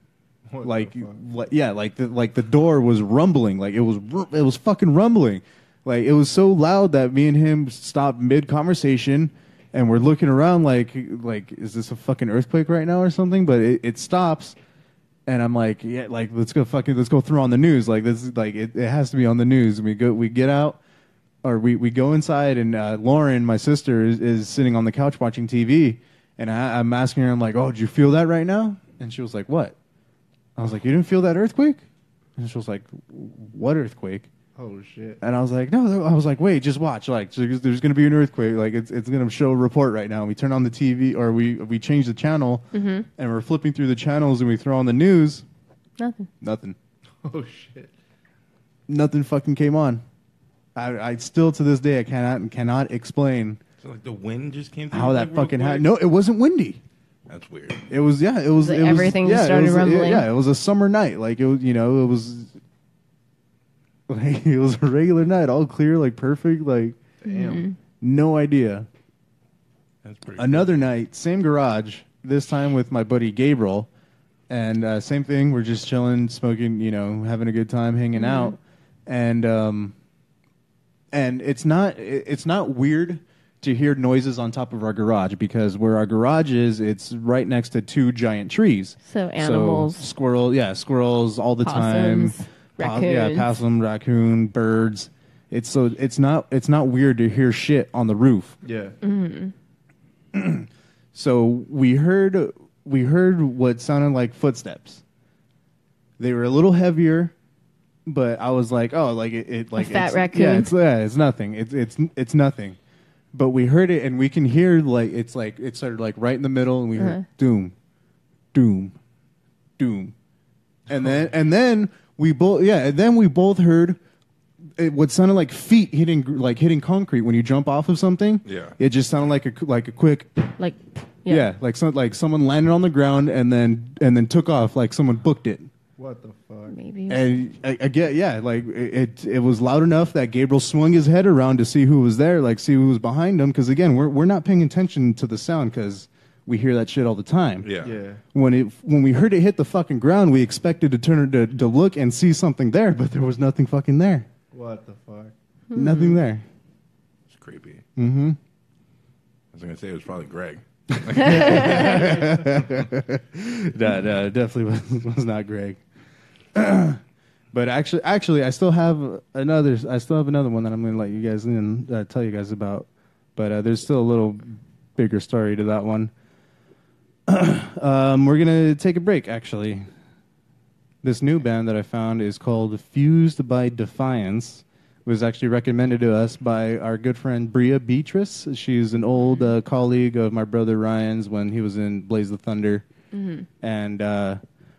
What like, the fuck? li- yeah, like the like the door was rumbling, like it was it was fucking rumbling, like it was so loud that me and him stopped mid conversation, and we're looking around like like is this a fucking earthquake right now or something? But it, it stops, and I'm like, yeah, like let's go fucking let's go through on the news. Like this is like it, it has to be on the news. And we go we get out or we, we go inside and uh, Lauren, my sister, is, is sitting on the couch watching TV, and I, I'm asking her, I'm like, oh, did you feel that right now? And she was like, what? I was like, "You didn't feel that earthquake?" And she was like, "What earthquake?" Oh shit. And I was like, "No." I was like, "Wait, just watch. Like, there's, there's going to be an earthquake. Like, it's it's going to show a report right now." And we turn on the TV, or we we change the channel, mm-hmm. and we're flipping through the channels, and we throw on the news. Nothing. Nothing. Oh shit. Nothing fucking came on. I, I still to this day I cannot cannot explain So like the wind just came through. how that real fucking happened. No, it wasn't windy. That's weird. It was yeah. It was Like it was everything yeah, just it started was- it- rumbling? yeah, it was a summer night. Like it was you know it was. Like, it was a regular night, all clear, like perfect. Like Damn. no idea. That's pretty. Another night, same garage. This time with my buddy Gabriel, and uh, same thing. We're just chilling, smoking, you know, having a good time, hanging out, and um, and it's not it- it's not weird to hear noises on top of our garage because where our garage is, it's right next to two giant trees. So animals. so squirrel, yeah, squirrels all the Possums, time. Po- yeah, raccoons. possum, raccoon, birds. It's so it's not it's not weird to hear shit on the roof. Yeah. So we heard we heard what sounded like footsteps. They were a little heavier, but I was like, oh, like it, it like fat it's, raccoon? Yeah, it's yeah, it's nothing. It's it's it's nothing. But we heard it, and we can hear like it's like it started like right in the middle, and we Uh-huh. heard doom, doom, doom, and then and then we both yeah, and then we both heard it, what sounded like feet hitting like hitting concrete when you jump off of something. Yeah. it just sounded like a like a quick Like, yeah. yeah. like some like someone landed on the ground and then and then took off like someone booked it. What the fuck? Maybe. And I, I get yeah, like it, it it was loud enough that Gabriel swung his head around to see who was there, like see who was behind him. Because again, we're we're not paying attention to the sound because we hear that shit all the time. Yeah. Yeah. When it when we heard it hit the fucking ground, we expected to turn to to look and see something there, but there was nothing fucking there. What the fuck? Nothing there. It's creepy. Mm-hmm. I was gonna say it was probably Greg. that uh, definitely was, was not Greg. but actually, actually, I still have another. I still have another one that I'm going to let you guys in, uh, tell you guys about. But uh, there's still a little bigger story to that one. um, we're gonna take a break. Actually, this new band that I found is called Fused by Defiance. It was actually recommended to us by our good friend Bria Beatrice. She's an old uh, colleague of my brother Ryan's when he was in Blaze the Thunder, and uh,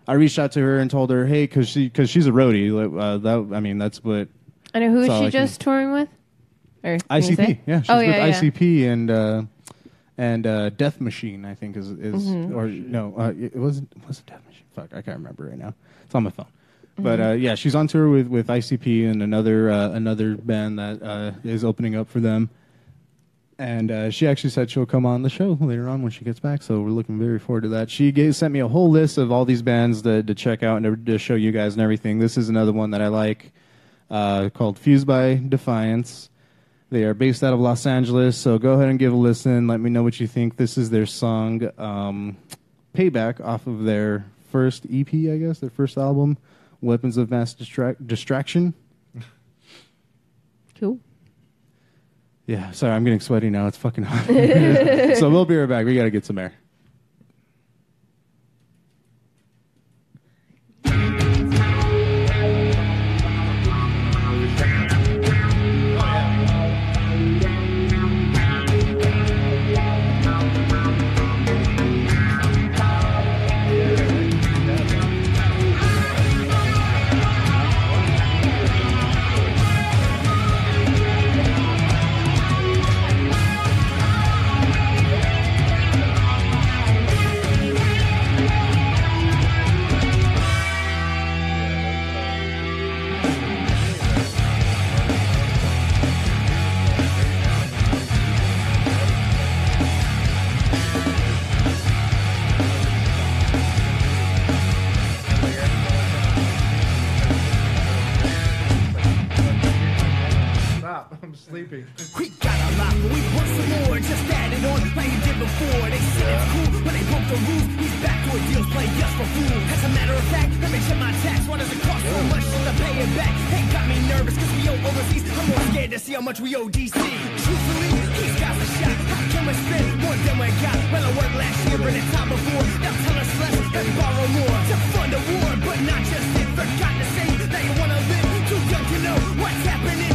I reached out to her and told her, hey, because she because she's a roadie. Uh, that I mean, that's what I know who is she I can- just touring with? Or ICP. Yeah, she's oh, with yeah, yeah. ICP and uh, and uh, Death Machine. I think is is Mm-hmm. or no, uh, it wasn't was it Death Machine? Fuck, I can't remember right now. It's on my phone. Mm-hmm. But uh, yeah, she's on tour with, with ICP and another uh, another band that uh, is opening up for them. And uh, she actually said she'll come on the show later on when she gets back. So we're looking very forward to that. She gave, sent me a whole list of all these bands to, to check out and to, to show you guys and everything. This is another one that I like uh, called Fused by Defiance. They are based out of Los Angeles, so go ahead and give a listen. Let me know what you think. This is their song um, Payback off of their first EP, I guess, their first album, Weapons of Mass Distra- Distraction. Cool. Yeah, sorry, I'm getting sweaty now. It's fucking hot. so we'll be right back. We got to get some air. Stop. We got a lot, but we want some more. Just added on like we did before. They said it's cool when they broke the rules. He's back to a deal, play us for fool. As a matter of fact, let me check my tax. Why does it cost so much to pay it back? Hey, got me nervous cause we owe overseas. I'm more scared to see how much we owe DC. Truthfully, he's got the shot. How can we spend more than we got? Well, I worked last year and the time before. Now tell us less and borrow more to fund a war. But not just ain't forgotten to say that you wanna live. Too young to know what's happening.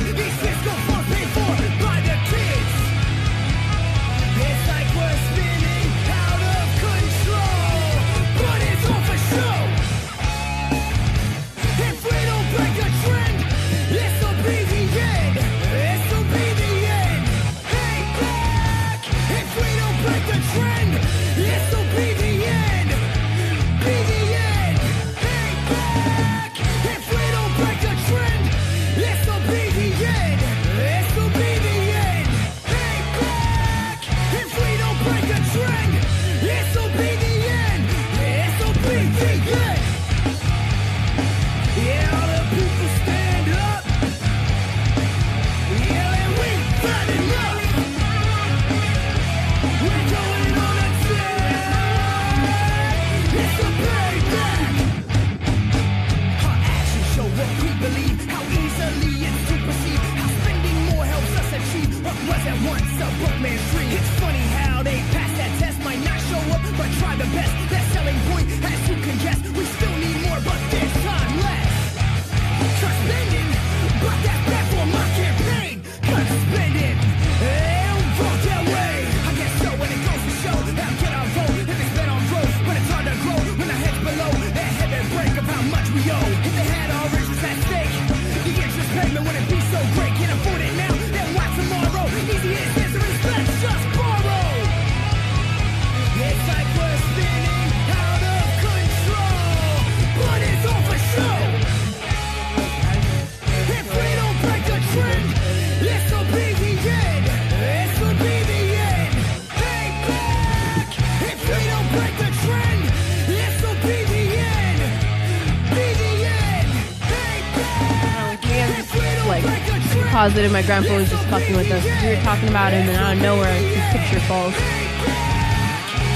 Positive my grandpa was just fucking with us. We were talking about him, and out of nowhere, his picture falls.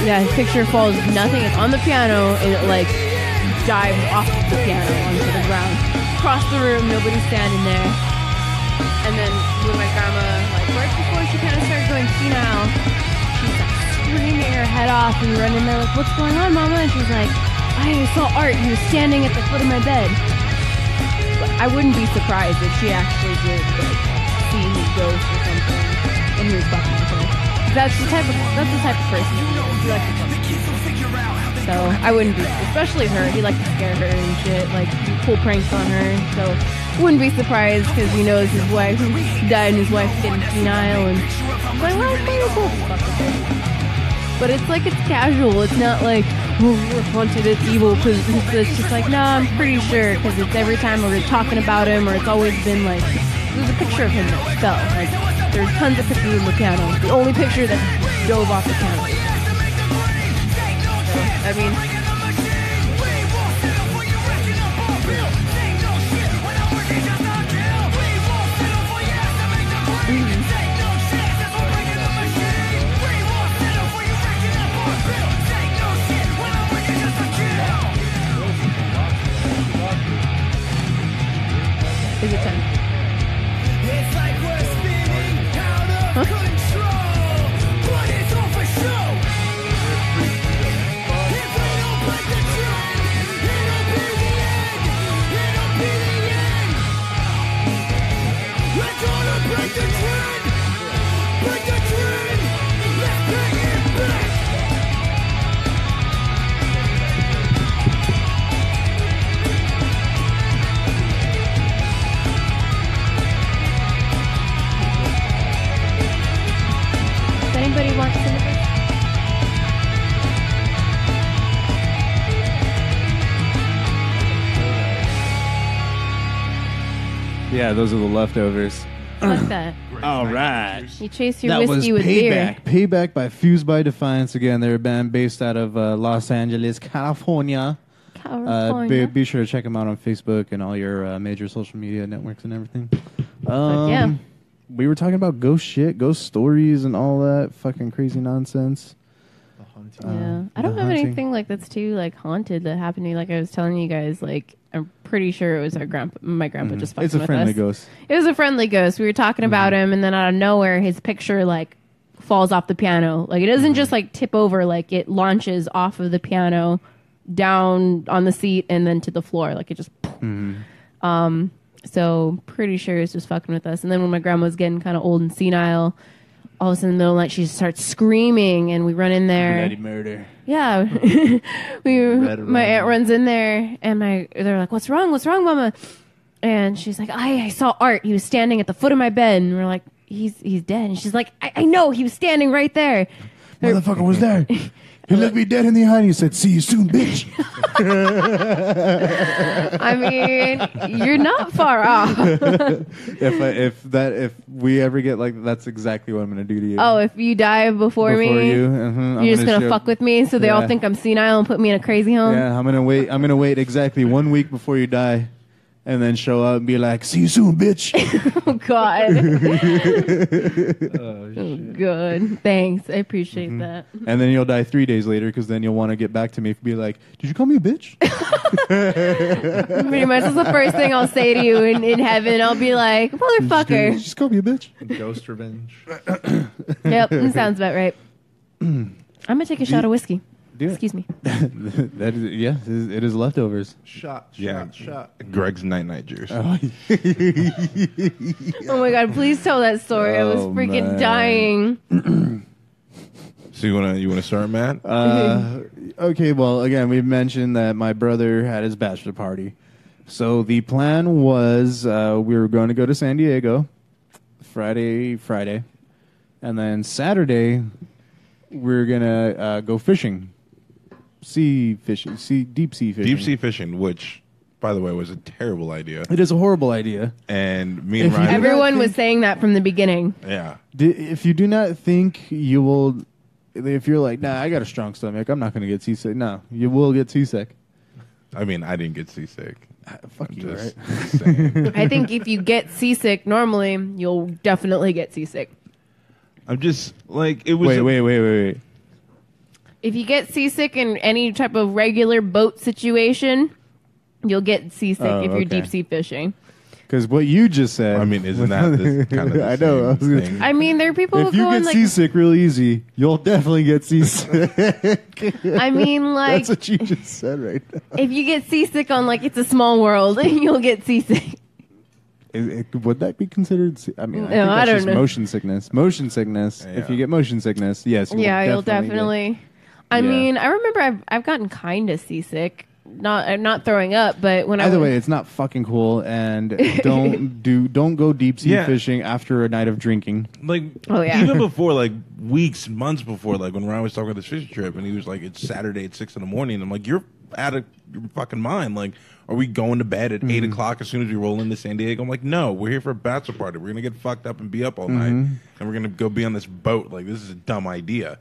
Yeah, his picture falls. Nothing. It's on the piano, and it like dives off the piano onto the ground. Across the room, nobody's standing there. And then when my grandma, like right before she kind of started going senile, she's like screaming her head off and running there, like, "What's going on, Mama?" And she's like, "I saw Art. He was standing at the foot of my bed." I wouldn't be surprised if she actually did ghost or something he was fucking with her. That's the type of that's the type of person he likes to fuck. So I wouldn't be, especially her. He likes to scare her and shit, like pull pranks on her. So wouldn't be surprised because he knows his wife died and his wife's getting senile and like, well. But it's like it's casual. It's not like we're haunted. It's evil because it's, just like no. I'm pretty sure because it's every time we're talking about him or it's always been like there's a picture of him that fell. Like there's tons of pictures of the piano. The only picture that dove off the piano. So, I mean, is it ten? Yeah, those are the leftovers. I like that. All right. You chase your That whiskey was with beer. Payback. Payback by Fused by Defiance. Again, they're a band based out of uh, Los Angeles, California. Uh, California. be, be sure to check them out on Facebook and all your uh, major social media networks and everything. Um, yeah. We were talking about ghost shit, ghost stories, and all that fucking crazy nonsense. The haunting. Yeah, I don't the have haunting. anything like that's too like haunted that happened to me. Like I was telling you guys, like I'm pretty sure it was our grandpa, my grandpa, just fucking Mm-hmm. It's a with friendly us. ghost. It was a friendly ghost. We were talking about Mm-hmm. him, and then out of nowhere, his picture like falls off the piano. Like it doesn't Mm-hmm. just like tip over; like it launches off of the piano down on the seat and then to the floor. Like it just. Um. So pretty sure it's just fucking with us. And then when my grandma was getting kind of old and senile, all of a sudden in the middle of the night she just starts screaming, and we run in there. Bloody murder. Yeah, we Red my aunt runs in there, and my they're like, "What's wrong? What's wrong, Mama?" And she's like, "I I saw Art. He was standing at the foot of my bed." And we're like, "He's he's dead." And she's like, "I, I know. He was standing right there." Motherfucker was there. He looked me dead in the eye and he said, "See you soon, bitch." I mean, you're not far off. if I, if that if we ever get like that's exactly what I'm gonna do to you. Oh, if you die before, before me, you, uh-huh, I'm you're just gonna show- fuck with me, so they all Yeah. think I'm senile and put me in a crazy home. Yeah, I'm gonna wait. I'm gonna wait exactly one week before you die, and then show up and be like, "See you soon, bitch." Oh God. Oh, oh, good. Thanks. I appreciate Mm-hmm. that. and then you'll die three days later because then you'll want to get back to me and be like, "Did you call me a bitch?" Pretty much that's the first thing I'll say to you in, in heaven. I'll be like, Did you motherfucker. just call me a bitch. Ghost revenge. yep, that sounds about right. I'm gonna take a shot of whiskey. Do it. Excuse me. that is, yeah, it is, it is leftovers. Shot, shot, Yeah. shot. Greg's night night juice. Oh, Oh my god, please tell that story. I was Oh, freaking man. dying. So you wanna you wanna start, Matt? Uh, okay, well, again, we've mentioned that my brother had his bachelor party. So the plan was uh, we were going to go to San Diego Friday, Friday, and then Saturday we are gonna uh, go fishing, sea fishing, sea deep sea fishing. Deep sea fishing, which by the way was a terrible idea. It is a horrible idea. And me and If you Ryan Everyone was think- saying that from the beginning. Yeah. D- if you do not think you will, if you're like, nah, I got a strong stomach, I'm not going to get seasick. No, you will get seasick. I mean I didn't get seasick. Uh, fuck I'm you, just right? saying. I think if you get seasick normally, you'll definitely get seasick. I'm just like it was Wait, a- wait, wait, wait, wait. If you get seasick in any type of regular boat situation, you'll get seasick Oh, if you're okay. deep sea fishing. Because what you just said. I mean, isn't that this kind of the I know. I was gonna- thing? I mean, there are people If who you go get on like. seasick real easy, you'll definitely get seasick. I mean, like, That's what you just said right now. if you get seasick on like it's a small world, you'll get seasick. Is- it- would that be considered? I mean, I, No, think that's I don't just know. motion sickness. Motion sickness. If Yeah. you get motion sickness, yes. you will yeah, you'll get- definitely. I Yeah. mean, I remember I've I've gotten kind of seasick. Not I'm not throwing up, but when I Either was- way, it's not fucking cool, and don't do don't go deep sea Yeah. fishing after a night of drinking. like Oh, yeah. even before like weeks months before like when Ryan was talking about this fishing trip and he was like it's Saturday at six in the morning I'm like you're out of your fucking mind like are we going to bed at Mm-hmm. eight o'clock as soon as we roll into San Diego I'm like no we're here for a bachelor party we're gonna get fucked up and be up all night Mm-hmm. and we're gonna go be on this boat like this is a dumb idea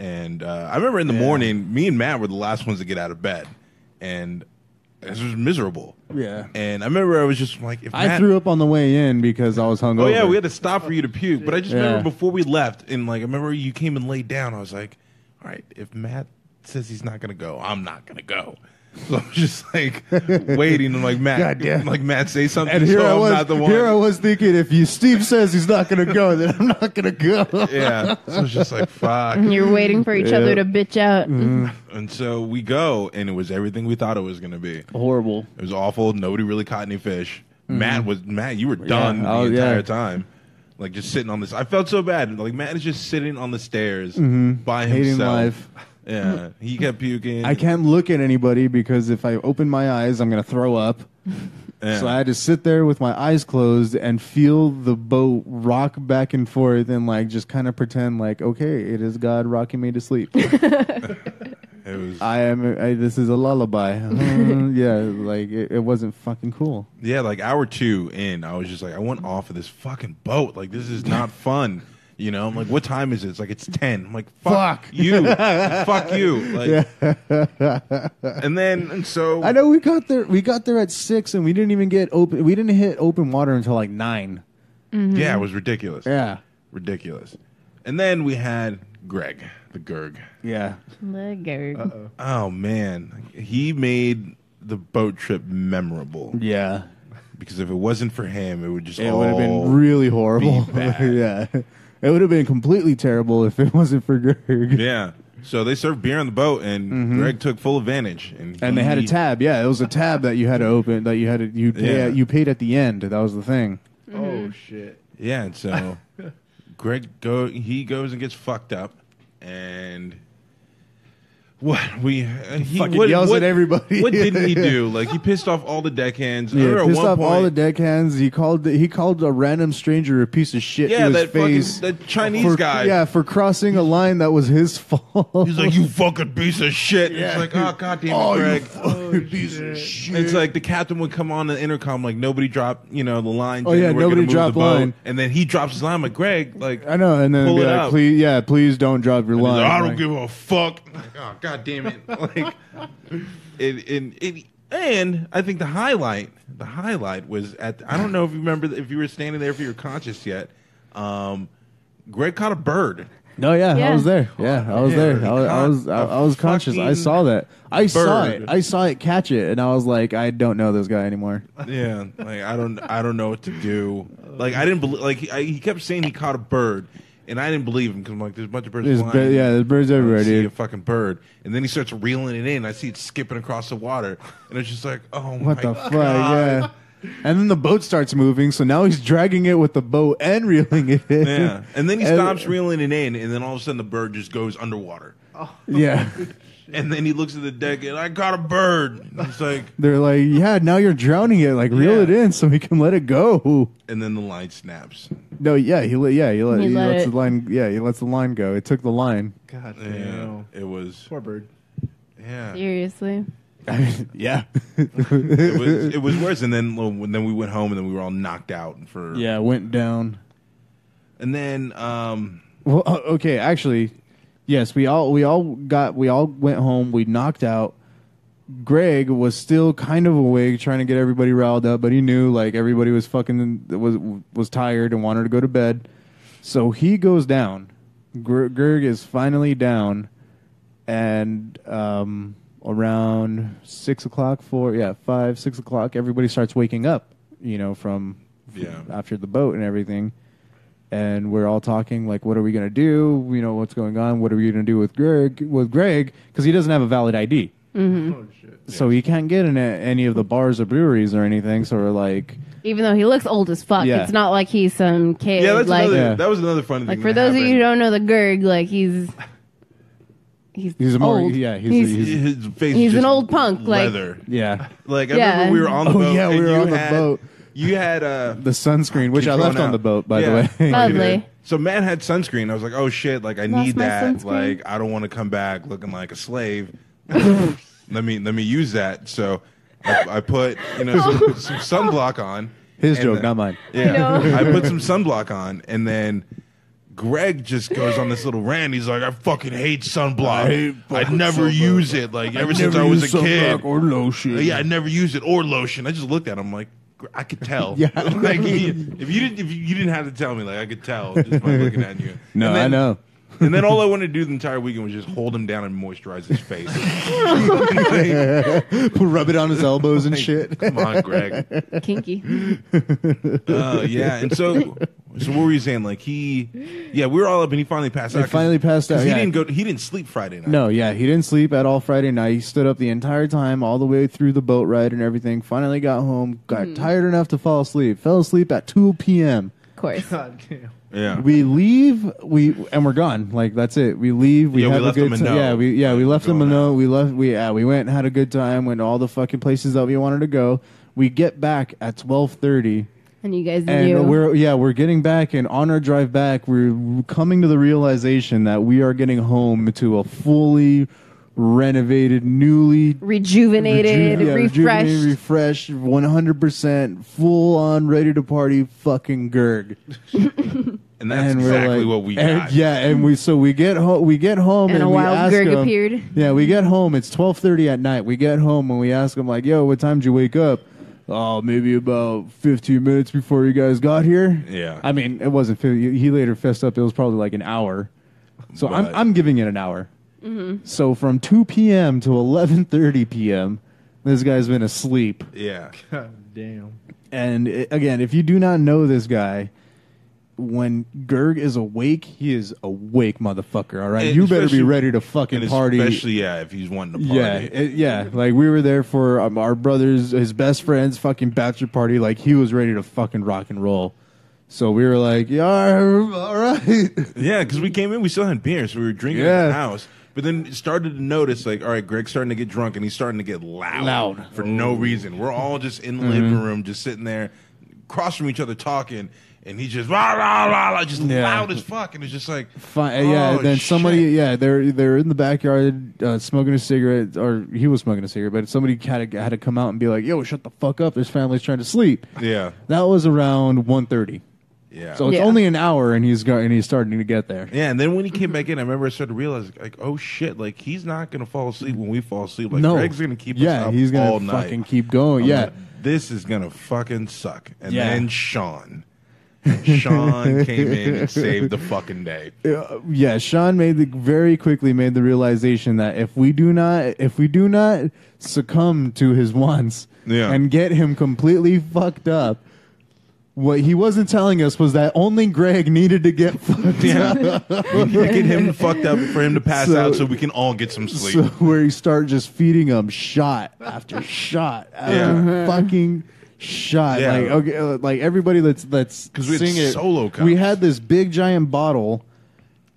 and uh, I remember in the morning me and Matt were the last ones to get out of bed and it was miserable Yeah. and I remember I was just like if I threw up on the way in because I was hungover. Oh yeah, we had to stop for you to puke. But I just Yeah. remember before we left, and like I remember you came and laid down. I was like, all right, if Matt says he's not gonna go, I'm not gonna go. So I was just like waiting, and like Matt, God damn. like Matt say something. And here so I I'm was. not the one. Here I was thinking, if you Steve says he's not going to go, then I'm not going to go. Yeah, so I was just like fuck. you're waiting for each Yeah. other to bitch out. Mm-hmm. And so we go, and it was everything we thought it was gonna be. Horrible. It was awful. Nobody really caught any fish. Matt was Matt. You were Yeah. done Oh, the yeah. entire time. Like just sitting on this. I felt so bad. Like Matt is just sitting on the stairs by Mm-hmm. Hating himself. Yeah, he kept puking. I can't look at anybody because if I open my eyes, I'm going to throw up. Yeah. So I had to sit there with my eyes closed and feel the boat rock back and forth and like just kind of pretend like, okay, it is God rocking me to sleep. It was I am. I, this is a lullaby. Uh, yeah, like it, it wasn't fucking cool. yeah, like hour two in, I was just like, I want off of this fucking boat. Like this is not fun. You know, I'm like, what time is it? It's like it's ten. I'm like, fuck, Fuck. you, fuck you. Like, and then and so I know we got there. We got there at six, and we didn't even get open. We didn't hit open water until like nine. Mm-hmm. yeah, it was ridiculous. Yeah, ridiculous. And then we had Greg, the Gerg. yeah. The Gerg. Oh man, he made the boat trip memorable Yeah. because if it wasn't for him, it would just It would have been really horrible. be bad. yeah. It would have been completely terrible if it wasn't for Greg. yeah. So they served beer on the boat, and Greg took full advantage. And, Mm-hmm. and they had a he- tab. Yeah, it was a tab that you had to open. That you had to you pay Yeah. you paid at the end. That was the thing. Oh shit! Yeah, and so Greg go he goes and gets fucked up, and what we uh, he Fucking what, yells what- at everybody. What didn't he do? Like he pissed off all the deckhands. I Yeah, remember at pissed one off all point- the deckhands. He called he called a random stranger a piece of shit Yeah, to that his face. fucking that Chinese for, guy. Yeah, for crossing a line that was his fault. He's like, "You fucking piece of shit." It's like, "Oh god damn it, oh, Greg." you fucking piece of shit. It's like the captain would come on the intercom, like nobody dropped, you know, the line. Oh, yeah, we're gonna nobody move the dropped boat. line. and then he drops his line. I'm like, Greg, like, I know, and then Pull be it like, out. please, yeah, please don't drop your He's line. like, I don't Like, give a fuck. Like, oh god damn it! Like, it, it, it, and I think the highlight, the highlight was at. I don't know if you remember if you were standing there if you were conscious yet. Um, Greg caught a bird. No, yeah, I Yeah. was there. Yeah, I was Yeah, there. he I was, I caught was, I, a I was conscious. I saw that. I saw it. I saw it catch it, and I was like, I don't know this guy anymore. Yeah, like I don't, I don't know what to do. Like I didn't believe. Like he, I, he kept saying he caught a bird, and I didn't believe him because I'm like, there's a bunch of birds There's, flying. yeah, there's birds I everywhere, see a dude. fucking bird, and then he starts reeling it in. I see it skipping across the water, and it's just like, oh What my the fuck? God. Yeah. And then the boat starts moving, so now he's dragging it with the boat and reeling it in. Yeah, and then he And- stops reeling it in, and then all of a sudden the bird just goes underwater, oh. Yeah. and then he looks at the deck and I caught a bird. And He's like, They're like, yeah, now you're drowning it. Like, reel Yeah. it in so we can let it go. and then the line snaps. No, yeah, he let, yeah, he, let, He he, let lets it- the line, yeah, he lets the line go. It took the line. God Yeah, damn! it was. Poor bird. Yeah, Seriously. Yeah. it was. It was worse. And then, well, then we went home, and then we were all knocked out for. yeah, went down. And then, um, Well, uh, okay, actually, yes, we all we all got we all went home. We knocked out. Greg was still kind of awake, trying to get everybody riled up, but he knew like everybody was fucking was was tired and wanted to go to bed. So he goes down. Gr- Greg is finally down, and um, around six o'clock, four yeah, five six o'clock, everybody starts waking up. You know, from Yeah. after the boat and everything and we're all talking like what are we going to do you know what's going on what are we going to do with greg with greg because he doesn't have a valid id mm-hmm. Oh shit! so he can't get in any of the bars or breweries or anything so we're like Even though he looks old as fuck, Yeah. it's not like he's some kid. yeah, that's like, another. Yeah. That was another funny like thing. for that those of you who don't know the Gerg, like he's he's He's a more- old. yeah, he's- he's- his face. he's is an just old punk, like- leather. yeah Like I Yeah. remember we were on the Oh, boat. yeah, we and were you on the had- boat. You had uh, the sunscreen which i left throwing on the boat by Yeah. the way Lovely. So Matt had sunscreen. I was like, oh shit, like I Lost need my that. sunscreen. Like I don't want to come back looking like a slave. let me let me use that. So I, I put you know some, some sunblock on. his and joke then- not mine Yeah, know. I put some sunblock on, and then Greg just goes on this little rant. He's like, "I fucking hate sunblock. I hate I'd never sunblock. use it. Like ever since I was a kid. or lotion yeah, I never used it or lotion. I just looked at him like I could tell. Yeah. like he- if you didn't, if you, you didn't have to tell me, like I could tell just by looking at you. no then- i know And then all I wanted to do the entire weekend was just hold him down and moisturize his face. rub it on his elbows and shit Come on, Greg. kinky. Uh, yeah, and so, so what were you saying? Like he, yeah, we were all up, and he finally passed He out. 'cause- finally passed out, 'cause He yeah. didn't go. He didn't sleep Friday night. No, yeah, he didn't sleep at all Friday night. He stood up the entire time, all the way through the boat ride and everything. Finally got home, got mm-hmm. tired enough to fall asleep. Fell asleep at 2 p.m. Of course. God damn! Yeah. We leave, we and we're gone. Like that's it. We leave. We Yeah, we have left a good them a time. note. Yeah, we yeah we left them a Going note. We left. We yeah we went and had a good time. Went to all the fucking places that we wanted to go. We get back at twelve thirty. And you guys And knew. we're yeah we're getting back and on our drive back we're coming to the realization that we are getting home to a fully renovated, newly rejuvenated, reju- yeah, refreshed. rejuvenated, refreshed, one hundred percent, full on, ready to party, fucking Gerg. And that's and exactly like- what we and- got. yeah, and we so we get home. We get home And and, a we wild ask Gerg him- appeared. Yeah, we get home. It's twelve thirty at night. We get home and we ask him like, "Yo, what time did you wake up?" Oh, maybe about fifteen minutes before you guys got here. Yeah. I mean, it wasn't. 50, he later fessed up. It was probably like an hour. So I'm I'm giving it an hour. Mm-hmm. So from two p.m. to eleven thirty p.m., this guy's been asleep. Yeah. God damn! And i again, if you do not know this guy, when Gerg is awake, he is awake, motherfucker. All right, And you better be especially- ready to fucking and party. especially yeah, if he's wanting to party. Yeah, it- yeah. Like we were there for um, our brother's, his best friend's fucking bachelor party. Like he was ready to fucking rock and roll. So we were like, yeah, all right. Yeah, because we came in, we still had beer, so we were drinking Yeah. at the house. But then started to notice, like, all right, Greg's starting to get drunk, and he's starting to get loud, Loud. Mm-hmm. for no reason. We're all just in the living room, just sitting there, across from each other, talking, and he just rah rah rah, rah just Yeah. loud as fuck, and it's just like, Fine, yeah. Oh, then somebody, yeah, they're they're in the backyard uh, smoking a cigarette, or he was smoking a cigarette, but somebody had to, had to come out and be like, "Yo, shut the fuck up! This family's trying to sleep." yeah, That was around 1.30. yeah. so it's Yeah. only an hour, and he's got and he's starting to get there. yeah, and then when he came back in, I remember I started to realize, like, oh shit, like he's not gonna fall asleep when we fall asleep. Like no, Greg's gonna keep yeah, us up he's gonna all night. fucking keep going. I'm yeah, like, this is gonna fucking suck. And Yeah. then Sean, Sean came in and saved the fucking day. Yeah, Sean made the very quickly made the realization that if we do not if we do not succumb to his wants Yeah. and get him completely fucked up, what he wasn't telling us was that only Greg needed to get fucked Yeah, up. we need to get him fucked up for him to pass So- out, so we can all get some sleep. So where you start just feeding him shot after shot after Yeah. fucking shot. Yeah. Like okay, uh, like everybody that's that's 'Cause we had sing it. solo cups. We had this big giant bottle,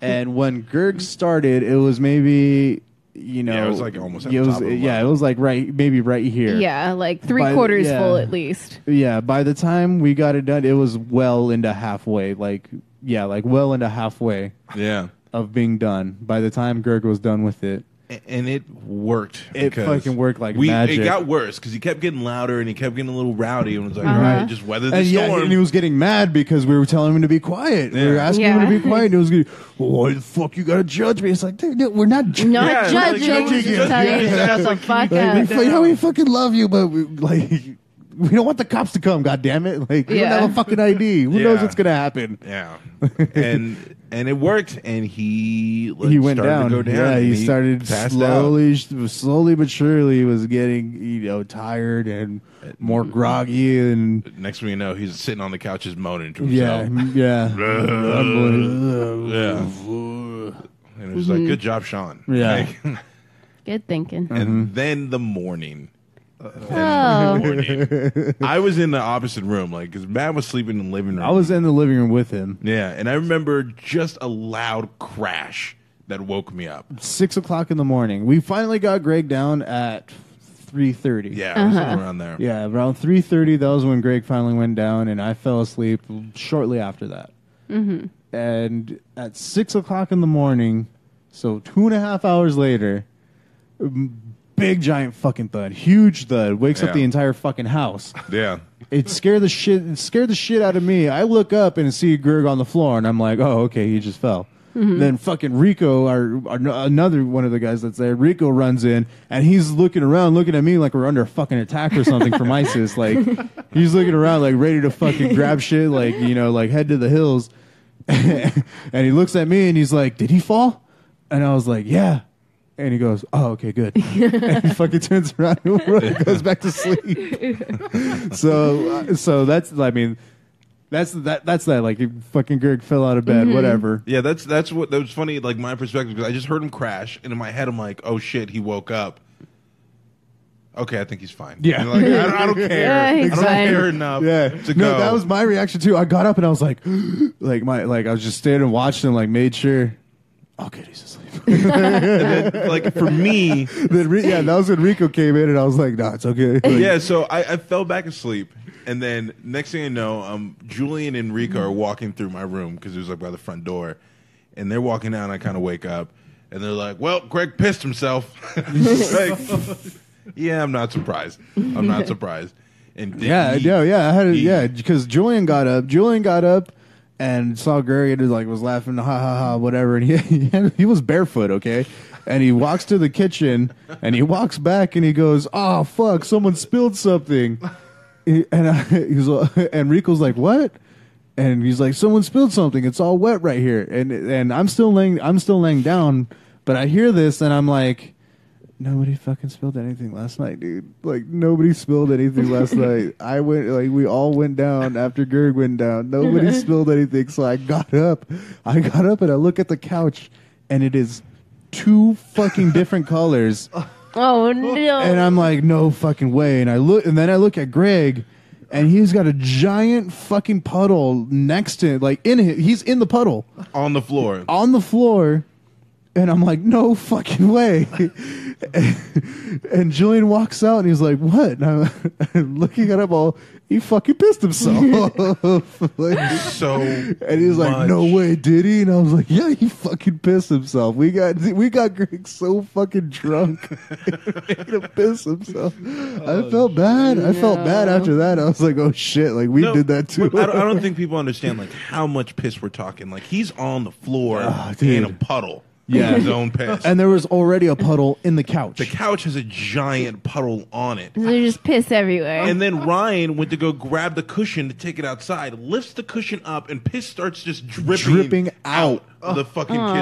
and when Gerg started, it was maybe you know Yeah, it was, like, almost at it the was top of the yeah it was like right maybe right here. Yeah, like three By- quarters yeah. full at least. Yeah, by the time we got it done, it was well into halfway. Like, yeah, like well into halfway yeah, of being done. By the time Gerg was done with it, A- and it worked. It fucking worked like we, magic. It got worse because he kept getting louder and he kept getting a little rowdy, and it was like, Uh-huh. all right, just weather the and yeah, storm. and he was getting mad because we were telling him to be quiet. We were Yeah. asking him to Yeah. be quiet. And he was going, well, "Why the fuck you gotta judge me?" It's like, dude, dude, we're not judging. Not Yeah, like, judging, you know, just judging telling you you. to shut the Like, fuck Like, up. we, fu- you know, we fucking love you, but we, like, we don't want the cops to come. God damn it! Like, we Yeah. don't have a fucking ID. Who knows Yeah. what's gonna happen? yeah, and and it worked, and he like, he went started down. To go down. Yeah, and he, started passed slowly, slowly but surely. He was getting, you know, tired and more groggy, and. Next thing you know, he's sitting on the couch, just moaning to yeah, himself. yeah. Yeah. And it was like, good job, Sean. Yeah. Like, Good thinking. Mm-hmm. and then the morning. Oh. I was in the opposite room, like, because Matt was sleeping in the living room. I was in the living room with him. Yeah, and I remember just a loud crash that woke me up. Six o'clock in the morning. We finally got Greg down at three thirty. Yeah, it was somewhere around there. Yeah, around three thirty. That was when Greg finally went down, and I fell asleep shortly after that. Mm-hmm. And at six o'clock in the morning, so two and a half hours later, m- big giant fucking thud, huge thud, wakes up the entire fucking house. Yeah. It scared the shit. It scared the shit out of me. I look up and see Gerg on the floor, and I'm like, "Oh, okay, he just fell." Mm-hmm. Then fucking Rico, our, our another one of the guys that's there, Rico runs in, and he's looking around, looking at me like we're under a fucking attack or something from ISIS. Like he's looking around, like ready to fucking grab shit, like you know, like head to the hills. and he looks at me and he's like, "Did he fall?" And I was like, "Yeah." And he goes, "Oh, okay, good." and he fucking turns around and goes back to sleep so uh, so that's I mean that's that that's that like fucking Greg fell out of bed whatever Yeah, that's that's what that was funny. Like my perspective, because I just heard him crash, and in my head, I'm like, "Oh shit, he woke up." Okay, I think he's fine. Yeah. And, like, I, don't, I don't care. Yeah, he's I don't fine. care enough. yeah to no go. that was my reaction too I got up and I was like like my like I was just standing and watching him like made sure good he's asleep like for me. then Ri- yeah that was when Rico came in and I was like no it's okay Like, Yeah, so I, I fell back asleep, and then next thing I know, um, Julian and Rika are walking through my room because it was like by the front door, and they're walking down. I kind of wake up, and they're like, "Well, Greg pissed himself." Like, yeah, I'm not surprised. I'm not surprised. And yeah he- yeah yeah I had it he- yeah because Julian got up Julian got up and saw Gerg and was like was laughing ha ha ha whatever. And he he, was barefoot okay? And he walks to the kitchen and he walks back and he goes oh fuck someone spilled something. And I, he's and Rico's like what? And he's like someone spilled something. It's all wet right here. And and I'm still laying I'm still laying down but I hear this and I'm like nobody fucking spilled anything last night, dude. Like nobody spilled anything last night. I went like we all went down after Gerg went down. Nobody spilled anything. So I got up. I got up and I look at the couch, and it is two fucking different colors. Oh no! And I'm like, no fucking way. And I look, and then I look at Greg, and he's got a giant fucking puddle next to, like in it. He's in the puddle on the floor. on the floor. And I'm like, no fucking way. and Julian walks out and he's like, what? And I'm, I'm looking at him all, he fucking pissed himself. Like- So and he's like, much. "No way, did he?" And I was like, "Yeah, he fucking pissed himself. We got we got Greg so fucking drunk, he made him piss himself. I felt bad. I felt bad after that. I was like, "Oh shit!" Like we No, did that too. but I don't, I don't think people understand like how much piss we're talking. Like he's on the floor Ah, in a puddle. Yeah. his own piss. and there was already a puddle in the couch. the couch has a giant puddle on it. There's just piss everywhere. And then Ryan went to go grab the cushion to take it outside, lifts the cushion up, and piss starts just dripping, Dripping out. of the fucking Aw.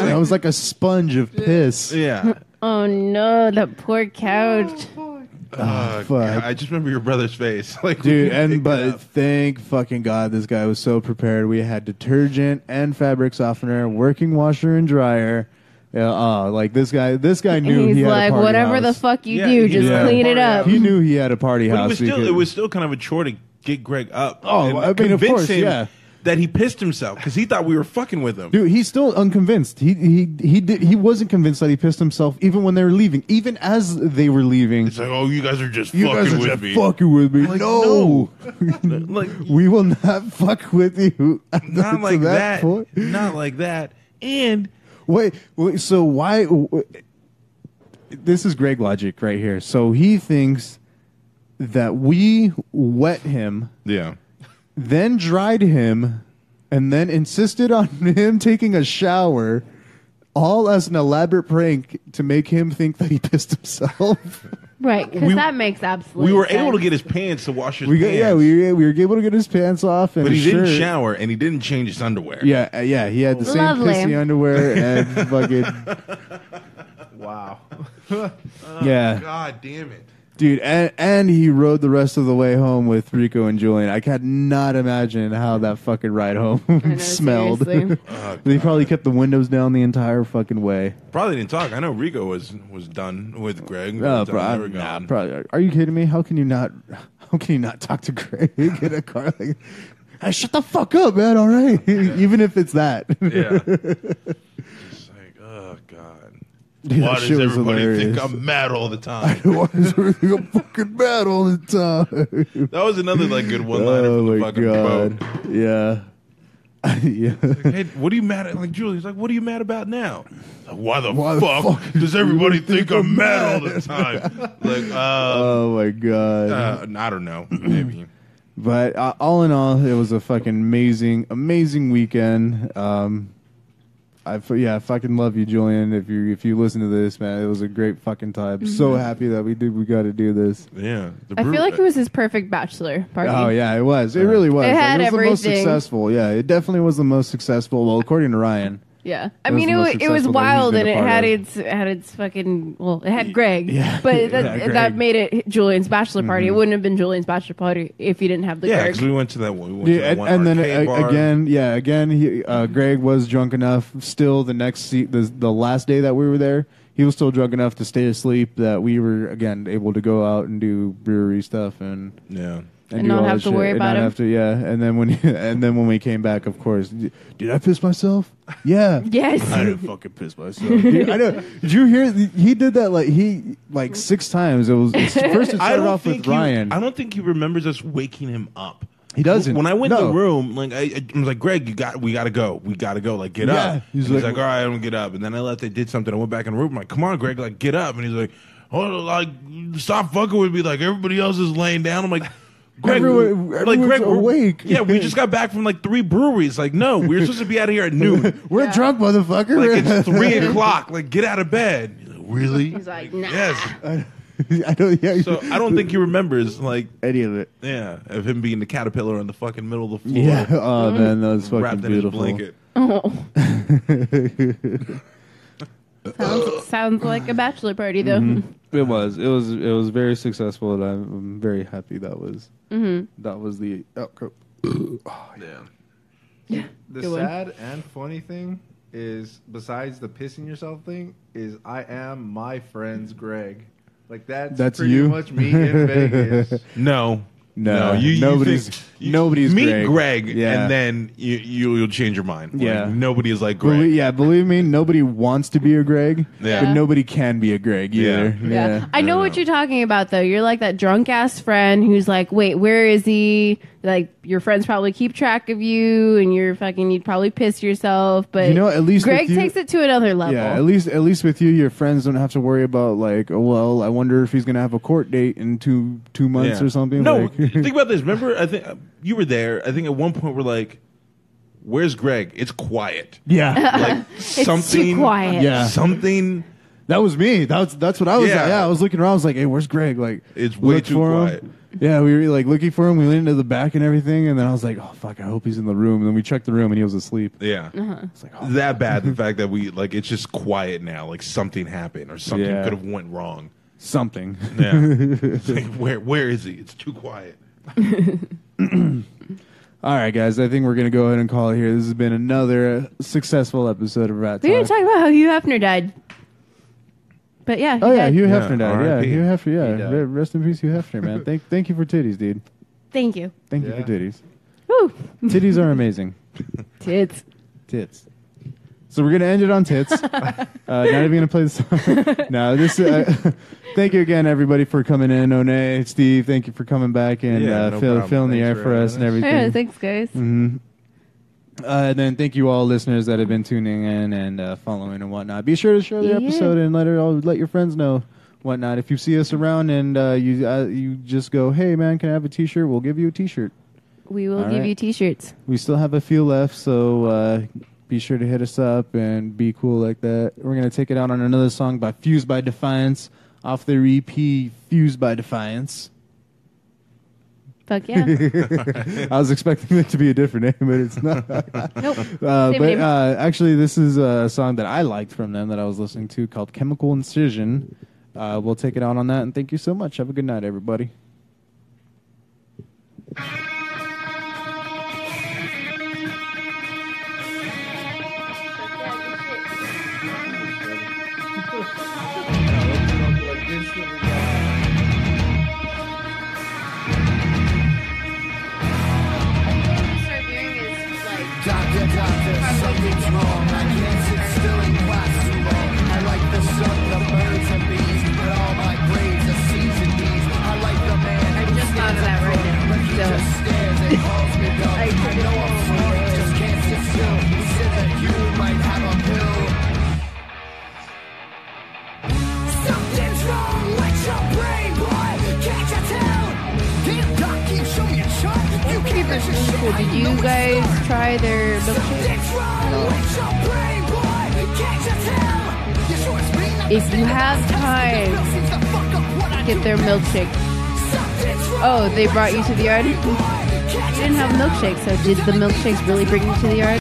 kitchen. I was like a sponge of piss. Yeah. oh no, that poor couch. Oh, Uh, fuck. I just remember your brother's face. Like Dude, you and picked it but up. thank fucking God this guy was so prepared. We had detergent and fabric softener, working washer and dryer. Yeah, uh, like this guy, this guy knew He's he had a like, party whatever the house. fuck you Yeah, do, he just had a clean it party up. He knew he had a party But it house. was still because- it was still kind of a chore to get Greg up. Oh, and I mean, of convince course, him yeah. That he pissed himself because he thought we were fucking with him. Dude, he's still unconvinced. He he he did, he wasn't convinced that he pissed himself even when they were leaving. Even as they were leaving, It's like, oh, you guys are just you fucking guys are with just me. fucking with me. Like, no, like we will not fuck with you. not like that. point. Not like that. And Wait, wait, so why? This is Greg logic right here. So he thinks that we wet him, yeah, then dried him, and then insisted on him taking a shower, all as an elaborate prank to make him think that he pissed himself. Right, because We- that makes absolute we were sense. able to get his pants to wash his we got, pants. yeah, we, we were able to get his pants off, and but he his didn't shirt. shower and he didn't change his underwear. Yeah, uh, yeah, he had the same Lovely. pissy underwear and fucking Wow. yeah. God damn it. Dude, and, and he rode the rest of the way home with Rico and Julian. I cannot imagine how that fucking ride home know, smelled. seriously. Oh, they probably kept the windows down the entire fucking way. Probably didn't talk. I know Rico was was done with Greg. Oh, So bro, they were nah, gone. probably. Are you kidding me? How can you not? How can you not talk to Greg in a car? Like, hey, shut the fuck up, man. All right, even if it's that. Yeah. It's like, oh god. Why does everybody think I'm mad all the time? Why is everything a fucking mad all the time? that was another like good one liner oh from the my fucking god. Yeah. yeah. Hey, what are you mad at? Like Julie's like, what are you mad about now? Like, why the Why the fuck, fuck does everybody think I'm mad all the time? Like, uh, Oh my god. uh, I don't know, maybe. But uh, all in all, it was a fucking amazing, amazing weekend. Um, I f- yeah, I fucking love you, Julian. If you if you listen to this, man, it was a great fucking time. Mm-hmm. So happy that we did. We got to do this. Yeah, the I feel like it was his perfect bachelor party. Oh yeah, it was. It really was. It Like, had it was the most everything. successful. Yeah, it definitely was the most successful. Well, according to Ryan. Yeah, I It mean the it was, it was successful that he's wild and it had of. its it had its fucking well it had Greg, Yeah. but that Yeah, Greg. that made it Julian's bachelor party. It wouldn't have been Julian's bachelor party if you didn't have the yeah, because we went to that one. We went Dude, to that and, one and then arcade uh, again, yeah, again, he, uh, Greg was drunk enough. Still, the next se- the the last day that we were there, he was still drunk enough to stay asleep. That we were again able to go out and do brewery stuff and Yeah, And do not all have to shit. worry And about not him. have to- yeah, and then when and then when we came back, of course, did I piss myself? Yeah. yes, I didn't fucking piss myself. Dude, I know. Did you hear? He did that like he like six times. It was first. It I started off with he, Ryan. I don't think he remembers us waking him up. He doesn't. When I went in the room, like I, I was like, Greg, you got, we got to go, we got to go, like get Yeah. up. He's He's, like- like, all right, I don't get up. And then I left. They did something. I went back in the room. I'm like, come on, Greg, like get up. And he's like, oh, like stop fucking with me. Like everybody else is laying down. I'm like. Greg, Everyone- like everyone's Greg, we're- awake. Yeah, we just got back from like three breweries. Like, no, we were supposed to be out of here at noon. We're drunk, motherfucker. Like it's three o'clock. Like, get out of bed. He's like, really? He's like, nah. Yes. I don't. Yeah. So I don't think he remembers like any of it. yeah of him being the caterpillar in the fucking middle of the floor. Yeah. Oh mm-hmm. man, that was fucking wrapped in beautiful. his blanket. Oh, Sounds sounds like a bachelor party though. Mm-hmm. Mm-hmm. It was. It was. It was very successful, and I'm, I'm very happy that was that was the outcome. Yeah. Yeah. The Good one. sad and funny thing is, besides the pissing yourself thing, is I am my friend's Greg. Like that's That's pretty you? much me in Vegas. No. No, you, you nobody's- think- you- nobody's meet Greg. Greg, Yeah. and then you, you you'll change your mind. Like, Yeah. nobody is like Greg. Belie- yeah, believe me, nobody wants to be a Greg, Yeah. but nobody can be a Greg either. Yeah. Yeah. Yeah. I know No, what you're talking about though. You're like that drunk ass friend who's like, wait, where is he? Like your friends probably keep track of you and you're fucking you'd probably piss yourself. But You know, at least Greg you- takes it to another level. Yeah, at least at least with you, your friends don't have to worry about like, oh well, I wonder if he's gonna have a court date in two two months Yeah. or something. No, like, think about this. Remember, I think uh, you were there. I think at one point we're like, "Where's Greg? It's quiet. yeah, Like it's something. too quiet. Yeah. Something. that was me. That's that's what I was. Yeah. Yeah, I was looking around. I was like, hey, where's Greg? Like, It's way too for him. Quiet. Yeah, we were like looking for him. We went into the back and everything, and then I was like, oh fuck, I hope he's in the room. And then we checked the room, and he was asleep. Yeah. It's like, oh, That bad. The fact that we like it's just quiet now. Like something happened or something Yeah. could have went wrong. something. Yeah. It's like, where where is he? It's too quiet. All right, guys. I think we're gonna go ahead and call it here. This has been another uh, successful episode of Ratt Talk. we didn't Talk. talk about how Hugh Hefner died. But yeah, he Oh yeah, died. Hugh Yeah, Hefner died. Yeah, R.I.P.. Hugh Hefner. He Yeah, died. Re- rest in peace, Hugh Hefner, man. thank, thank you for titties, dude. Thank you. Thank you Yeah. for titties. Woo. Titties are amazing. Tits. Tits. So we're gonna end it on tits. uh, not even gonna play the song. no, this. Uh, thank you again, everybody, for coming in. One, Steve, thank you for coming back and Yeah, uh, no fill, problem. filling the Thanks air for for us and having us. everything. Yeah, thanks guys. hmm Uh, and then thank you all listeners that have been tuning in and uh, following and whatnot. Be sure to share the Yeah. episode and let it all, let your friends know whatnot. If you see us around and uh, you uh, you just go, hey man, can I have a T-shirt? We'll give you a T-shirt. We will All give right. you t-shirts. We still have a few left, so uh, be sure to hit us up and be cool like that. We're gonna take it out on another song by Fused by Defiance off their EP Fused by Defiance. Fuck yeah. I was expecting it to be a different name, but it's not. nope. Uh, but uh, actually, this is a song that I liked from them that I was listening to called Chemical Incision. Uh, we'll take it out on that, and thank you so much. Have a good night, everybody. Shit. Did you guys try their milkshake? If you have time, Get their milkshake. Oh, they brought you to the yard? You didn't have milkshakes, so did the milkshakes really bring you to the yard?